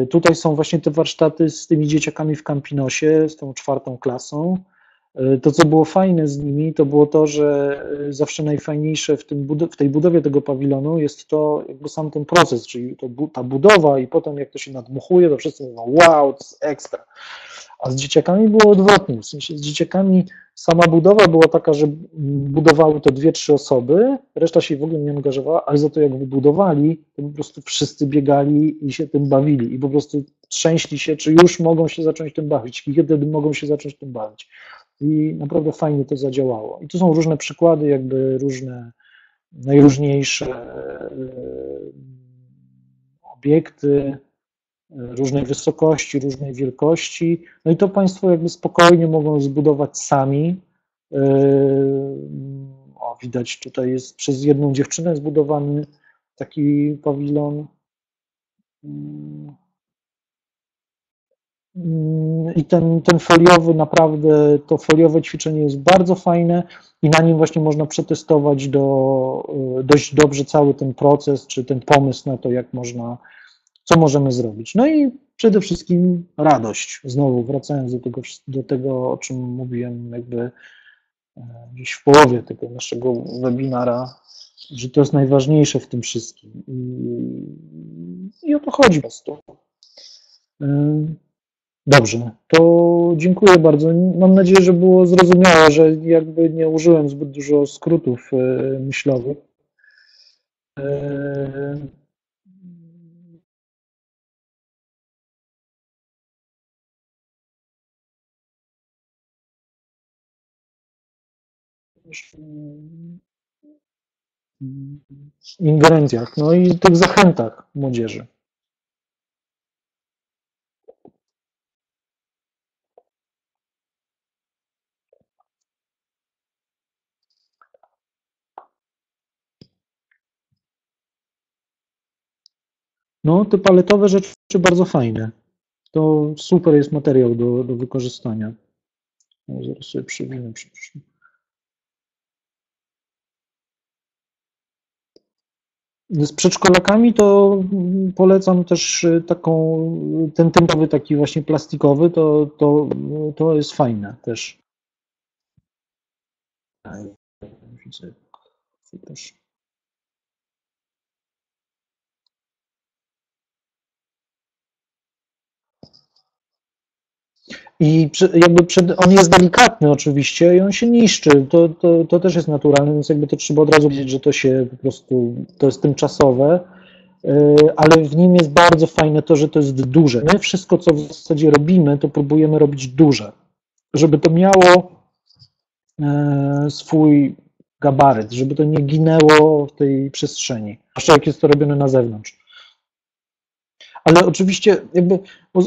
Tutaj są właśnie te warsztaty z tymi dzieciakami w Campinosie, z tą czwartą klasą. To, co było fajne z nimi, to było to, że zawsze najfajniejsze w, tym, w tej budowie tego pawilonu jest to jakby sam ten proces, czyli to, ta budowa i potem jak to się nadmuchuje, to wszyscy mówią wow, to jest ekstra. A z dzieciakami było odwrotnie, w sensie z dzieciakami sama budowa była taka, że budowały to dwie, trzy osoby, reszta się w ogóle nie angażowała, ale za to jak wybudowali, to po prostu wszyscy biegali i się tym bawili i po prostu trzęśli się, czy już mogą się zacząć tym bawić, kiedy mogą się zacząć tym bawić. I naprawdę fajnie to zadziałało. I tu są różne przykłady, jakby różne, najróżniejsze e, obiekty, różnej wysokości, różnej wielkości. No i to Państwo jakby spokojnie mogą zbudować sami. Yy, o, widać tutaj jest przez jedną dziewczynę zbudowany taki pawilon. Yy, I ten, ten foliowy, naprawdę to foliowe ćwiczenie jest bardzo fajne i na nim właśnie można przetestować do, yy, dość dobrze cały ten proces, czy ten pomysł na to, jak można co możemy zrobić. No i przede wszystkim radość. Znowu wracając do tego, do tego o czym mówiłem jakby e, gdzieś w połowie tego naszego webinara, że to jest najważniejsze w tym wszystkim. I, i o to chodzi po prostu. E, dobrze, to dziękuję bardzo. Mam nadzieję, że było zrozumiałe, że jakby nie użyłem zbyt dużo skrótów e, myślowych. Ingerencjach, no i tych zachętach młodzieży. No, te paletowe rzeczy bardzo fajne. To super jest materiał do, do wykorzystania. No, zaraz sobie przewinę, przepraszam. Z przedszkolakami to polecam też y, taką, ten typowy taki właśnie plastikowy, to, to, to jest fajne też. Widzę. I jakby przed, on jest delikatny oczywiście i on się niszczy. To, to, to też jest naturalne, więc jakby to trzeba od razu wiedzieć, że to się po prostu, to jest tymczasowe, e, ale w nim jest bardzo fajne to, że to jest duże. My wszystko, co w zasadzie robimy, to próbujemy robić duże, żeby to miało e, swój gabaryt, żeby to nie ginęło w tej przestrzeni, zwłaszcza jak jest to robione na zewnątrz. Ale oczywiście, jakby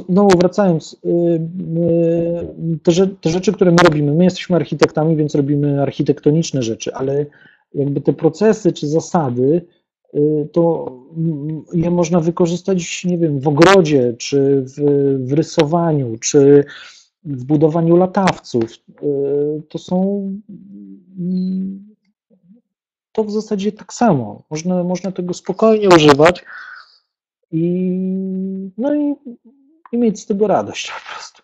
znowu wracając, y, y, te, te rzeczy, które my robimy, my jesteśmy architektami, więc robimy architektoniczne rzeczy, ale jakby te procesy czy zasady, y, to je można wykorzystać, nie wiem, w ogrodzie, czy w, w rysowaniu, czy w budowaniu latawców. To są. To w zasadzie tak samo. Można, można tego spokojnie używać i, no i, i mieć z tego radość po prostu.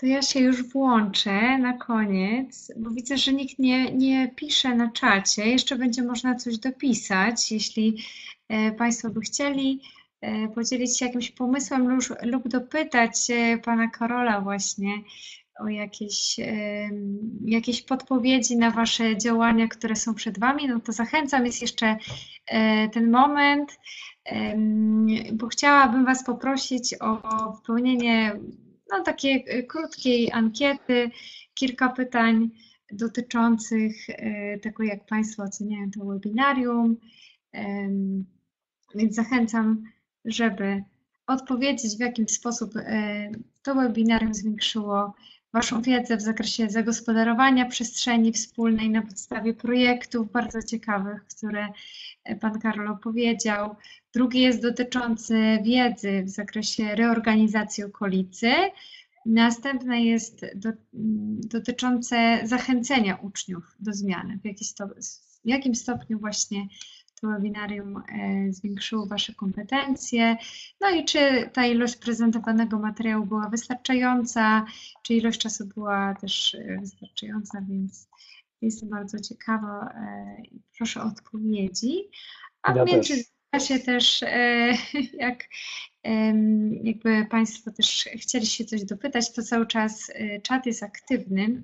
To ja się już włączę na koniec, bo widzę, że nikt nie, nie pisze na czacie. Jeszcze będzie można coś dopisać, jeśli e, Państwo by chcieli e, podzielić się jakimś pomysłem lub, lub dopytać Pana Karola właśnie o jakieś, jakieś podpowiedzi na Wasze działania, które są przed Wami, no to zachęcam. Jest jeszcze e, ten moment, bo chciałabym Was poprosić o wypełnienie no, takiej e, krótkiej ankiety, kilka pytań dotyczących e, tego, jak Państwo oceniają to webinarium. Więc zachęcam, żeby odpowiedzieć, w jaki sposób to webinarium zwiększyło Waszą wiedzę w zakresie zagospodarowania przestrzeni wspólnej na podstawie projektów bardzo ciekawych, które Pan Karol opowiedział. Drugi jest dotyczący wiedzy w zakresie reorganizacji okolicy. Następne jest do, dotyczące zachęcenia uczniów do zmiany, w, jaki w jakim stopniu właśnie to webinarium e, zwiększyło Wasze kompetencje. No i czy ta ilość prezentowanego materiału była wystarczająca, czy ilość czasu była też e, wystarczająca, więc jestem bardzo ciekawa e, i proszę o odpowiedzi. A ja w międzyczasie też, jak jakby Państwo też chcieli się coś dopytać, to cały czas czat jest aktywny,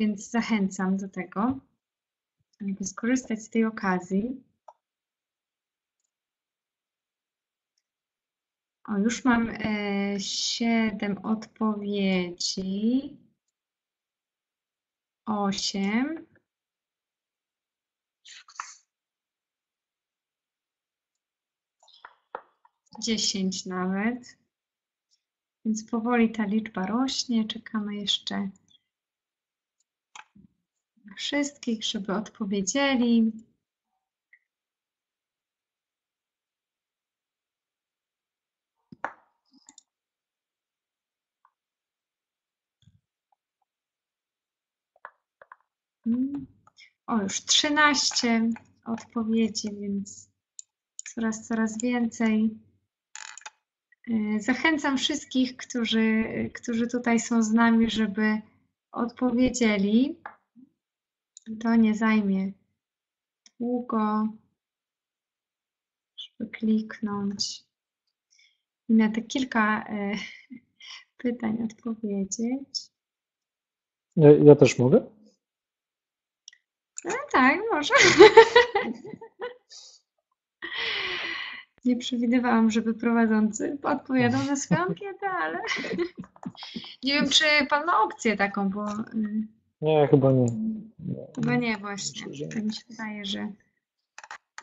więc zachęcam do tego, aby skorzystać z tej okazji. O, już mam e, siedem odpowiedzi. Osiem. Dziesięć nawet. Więc powoli ta liczba rośnie. Czekamy jeszcze na wszystkich, żeby odpowiedzieli. O, już 13 odpowiedzi, więc coraz, coraz więcej. E, zachęcam wszystkich, którzy, którzy tutaj są z nami, żeby odpowiedzieli. To nie zajmie długo, żeby kliknąć i na te kilka e, pytań odpowiedzieć. Ja, ja też mogę? No tak, może. Nie przewidywałam, żeby prowadzący odpowiadał na swoją ankietę, ale nie wiem, czy pan ma opcję taką, bo. Nie, chyba nie. nie. Chyba nie, właśnie. Myślę, tak mi się wydaje, że.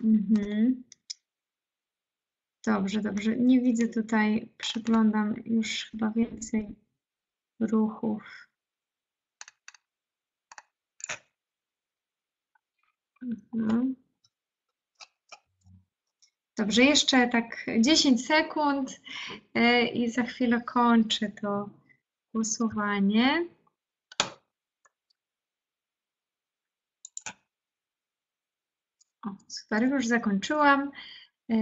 Mhm. Dobrze, dobrze. Nie widzę tutaj, przeglądam już chyba więcej ruchów. Mhm. Dobrze, jeszcze tak 10 sekund e, i za chwilę kończę to głosowanie. O, super, już zakończyłam. E,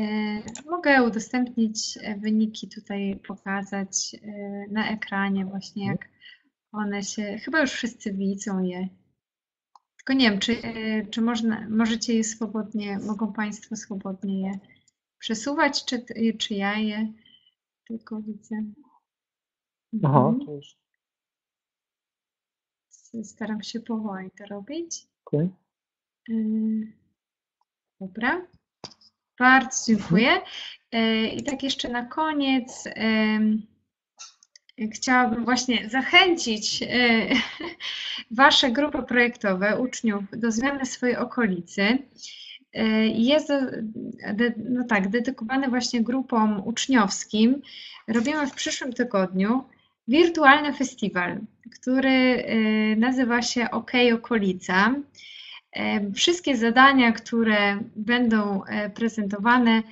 mogę udostępnić wyniki tutaj, pokazać e, na ekranie właśnie jak one się, chyba już wszyscy widzą je. Tylko nie wiem, czy, czy można, możecie je swobodnie, mogą Państwo swobodnie je przesuwać, czy, czy ja je tylko widzę. Aha, mhm. to już. Staram się powoli to robić. Okay. Dobra. Bardzo dziękuję. Y, I tak jeszcze na koniec chciałabym właśnie zachęcić e, Wasze grupy projektowe, uczniów do zmiany swojej okolicy. E, jest no tak, dedykowany właśnie grupom uczniowskim. Robimy w przyszłym tygodniu wirtualny festiwal, który e, nazywa się OK Okolica. Wszystkie zadania, które będą prezentowane,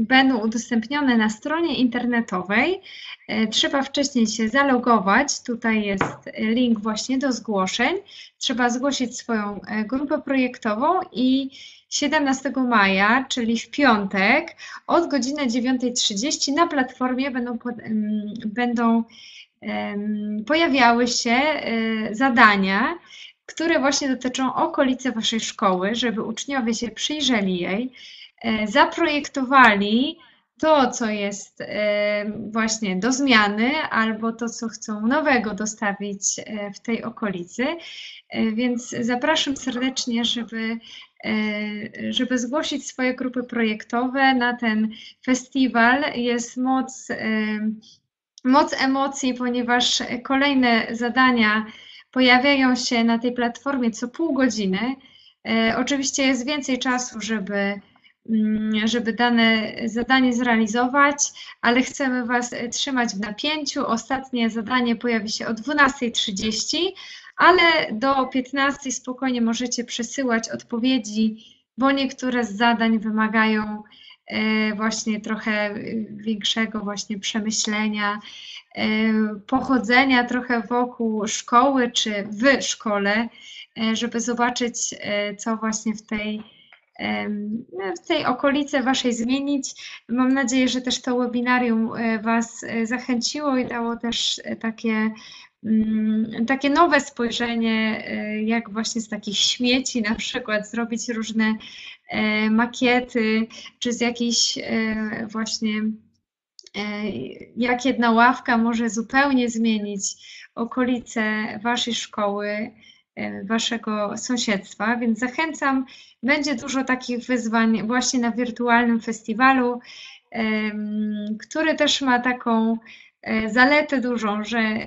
będą udostępnione na stronie internetowej. E, trzeba wcześniej się zalogować. Tutaj jest link właśnie do zgłoszeń. Trzeba zgłosić swoją e, grupę projektową i 17 maja, czyli w piątek, od godziny 9.30 na platformie będą, będą pojawiały się e, zadania, które właśnie dotyczą okolicy Waszej szkoły, żeby uczniowie się przyjrzeli jej, zaprojektowali to, co jest e, właśnie do zmiany, albo to, co chcą nowego dostawić e, w tej okolicy. Więc zapraszam serdecznie, żeby, żeby zgłosić swoje grupy projektowe na ten festiwal. Jest moc, moc emocji, ponieważ kolejne zadania pojawiają się na tej platformie co pół godziny. Oczywiście jest więcej czasu, żeby żeby dane zadanie zrealizować, ale chcemy Was trzymać w napięciu. Ostatnie zadanie pojawi się o 12.30, ale do 15 spokojnie możecie przesyłać odpowiedzi, bo niektóre z zadań wymagają e, właśnie trochę większego właśnie przemyślenia, e, pochodzenia trochę wokół szkoły czy w szkole, e, żeby zobaczyć, co właśnie w tej w tej okolicy Waszej zmienić. Mam nadzieję, że też to webinarium Was zachęciło i dało też takie Mm, takie nowe spojrzenie, e, jak właśnie z takich śmieci na przykład zrobić różne e, makiety, czy z jakiejś e, właśnie, jak jedna ławka może zupełnie zmienić okolice Waszej szkoły, Waszego sąsiedztwa, więc zachęcam, będzie dużo takich wyzwań właśnie na wirtualnym festiwalu, który też ma taką E, zaletę dużą, że e,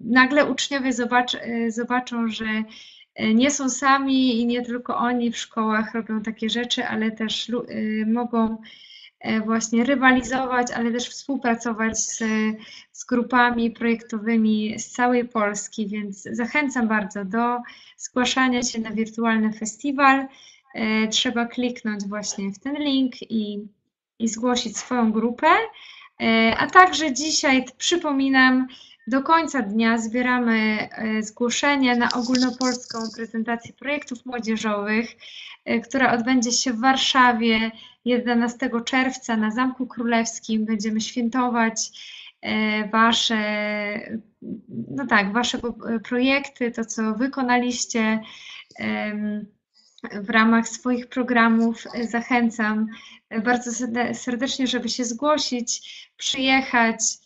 nagle uczniowie zobacz, e, zobaczą, że nie są sami i nie tylko oni w szkołach robią takie rzeczy, ale też mogą właśnie rywalizować, ale też współpracować z, z grupami projektowymi z całej Polski, więc zachęcam bardzo do zgłaszania się na wirtualny festiwal. Trzeba kliknąć właśnie w ten link i, i zgłosić swoją grupę. E, a także dzisiaj, przypominam, do końca dnia zbieramy e, zgłoszenie na ogólnopolską prezentację projektów młodzieżowych, e, która odbędzie się w Warszawie 11 czerwca na Zamku Królewskim. Będziemy świętować Wasze, no tak, Wasze projekty, to co wykonaliście w ramach swoich programów. Zachęcam bardzo serdecznie, żeby się zgłosić, przyjechać e,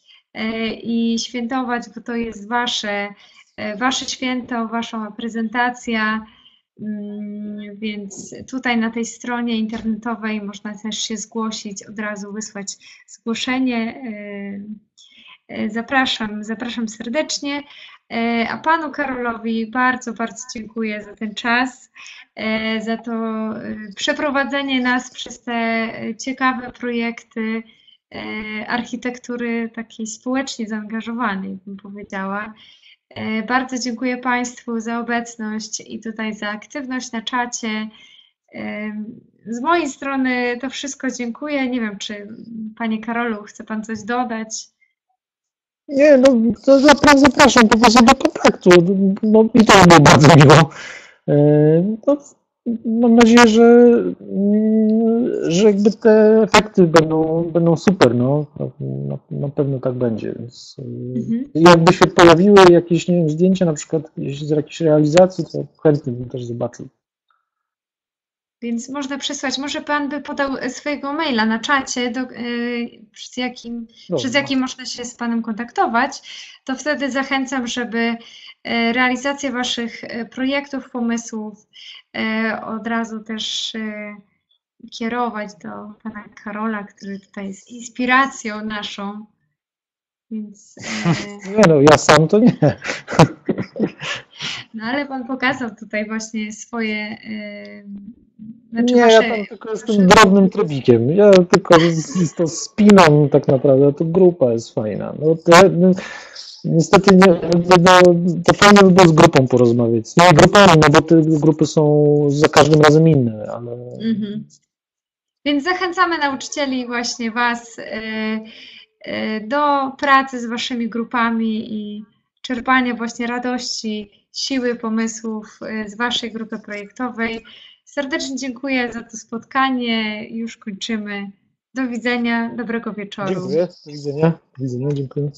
i świętować, bo to jest wasze, e, wasze święto, wasza prezentacja. Mm, więc tutaj na tej stronie internetowej można też się zgłosić, od razu wysłać zgłoszenie. E, zapraszam, zapraszam serdecznie. A panu Karolowi bardzo, bardzo dziękuję za ten czas. E, za to e, przeprowadzenie nas przez te ciekawe projekty e, architektury takiej społecznie zaangażowanej, bym powiedziała. Bardzo dziękuję Państwu za obecność i tutaj za aktywność na czacie. Z mojej strony to wszystko dziękuję. Nie wiem, czy Panie Karolu, chce Pan coś dodać? Nie, no to zapraszam po prostu do kontaktu. No, I to było bardzo miło. No, mam nadzieję, że, że jakby te efekty będą, będą super, no. Na, na pewno tak będzie. Więc mhm. Jakby się pojawiły jakieś nie wiem, zdjęcia na przykład z jakiejś realizacji, to chętnie bym też zobaczył. Więc można przesłać. Może Pan by podał swojego maila na czacie, do, yy, przez, jakim, przez jaki można się z Panem kontaktować. To wtedy zachęcam, żeby E, realizację Waszych e, projektów, pomysłów, e, od razu też kierować do Pana Karola, który tutaj jest inspiracją naszą. Więc, nie no, ja sam to nie. No ale Pan pokazał tutaj właśnie swoje znaczy nie, wasze, ja tam tylko jestem drobnym trybikiem. Ja tylko to spinam tak naprawdę, to grupa jest fajna. No, te, no, Niestety nie, no, to fajnie by było z grupą porozmawiać. Nie grupami, no bo te grupy są za każdym razem inne, ale. Mhm. Więc zachęcamy nauczycieli właśnie Was y, y, do pracy z Waszymi grupami i czerpania właśnie radości, siły, pomysłów y, z Waszej grupy projektowej. Serdecznie dziękuję za to spotkanie. Już kończymy. Do widzenia, dobrego wieczoru. Dziękuję. Do widzenia. Do widzenia, dziękuję.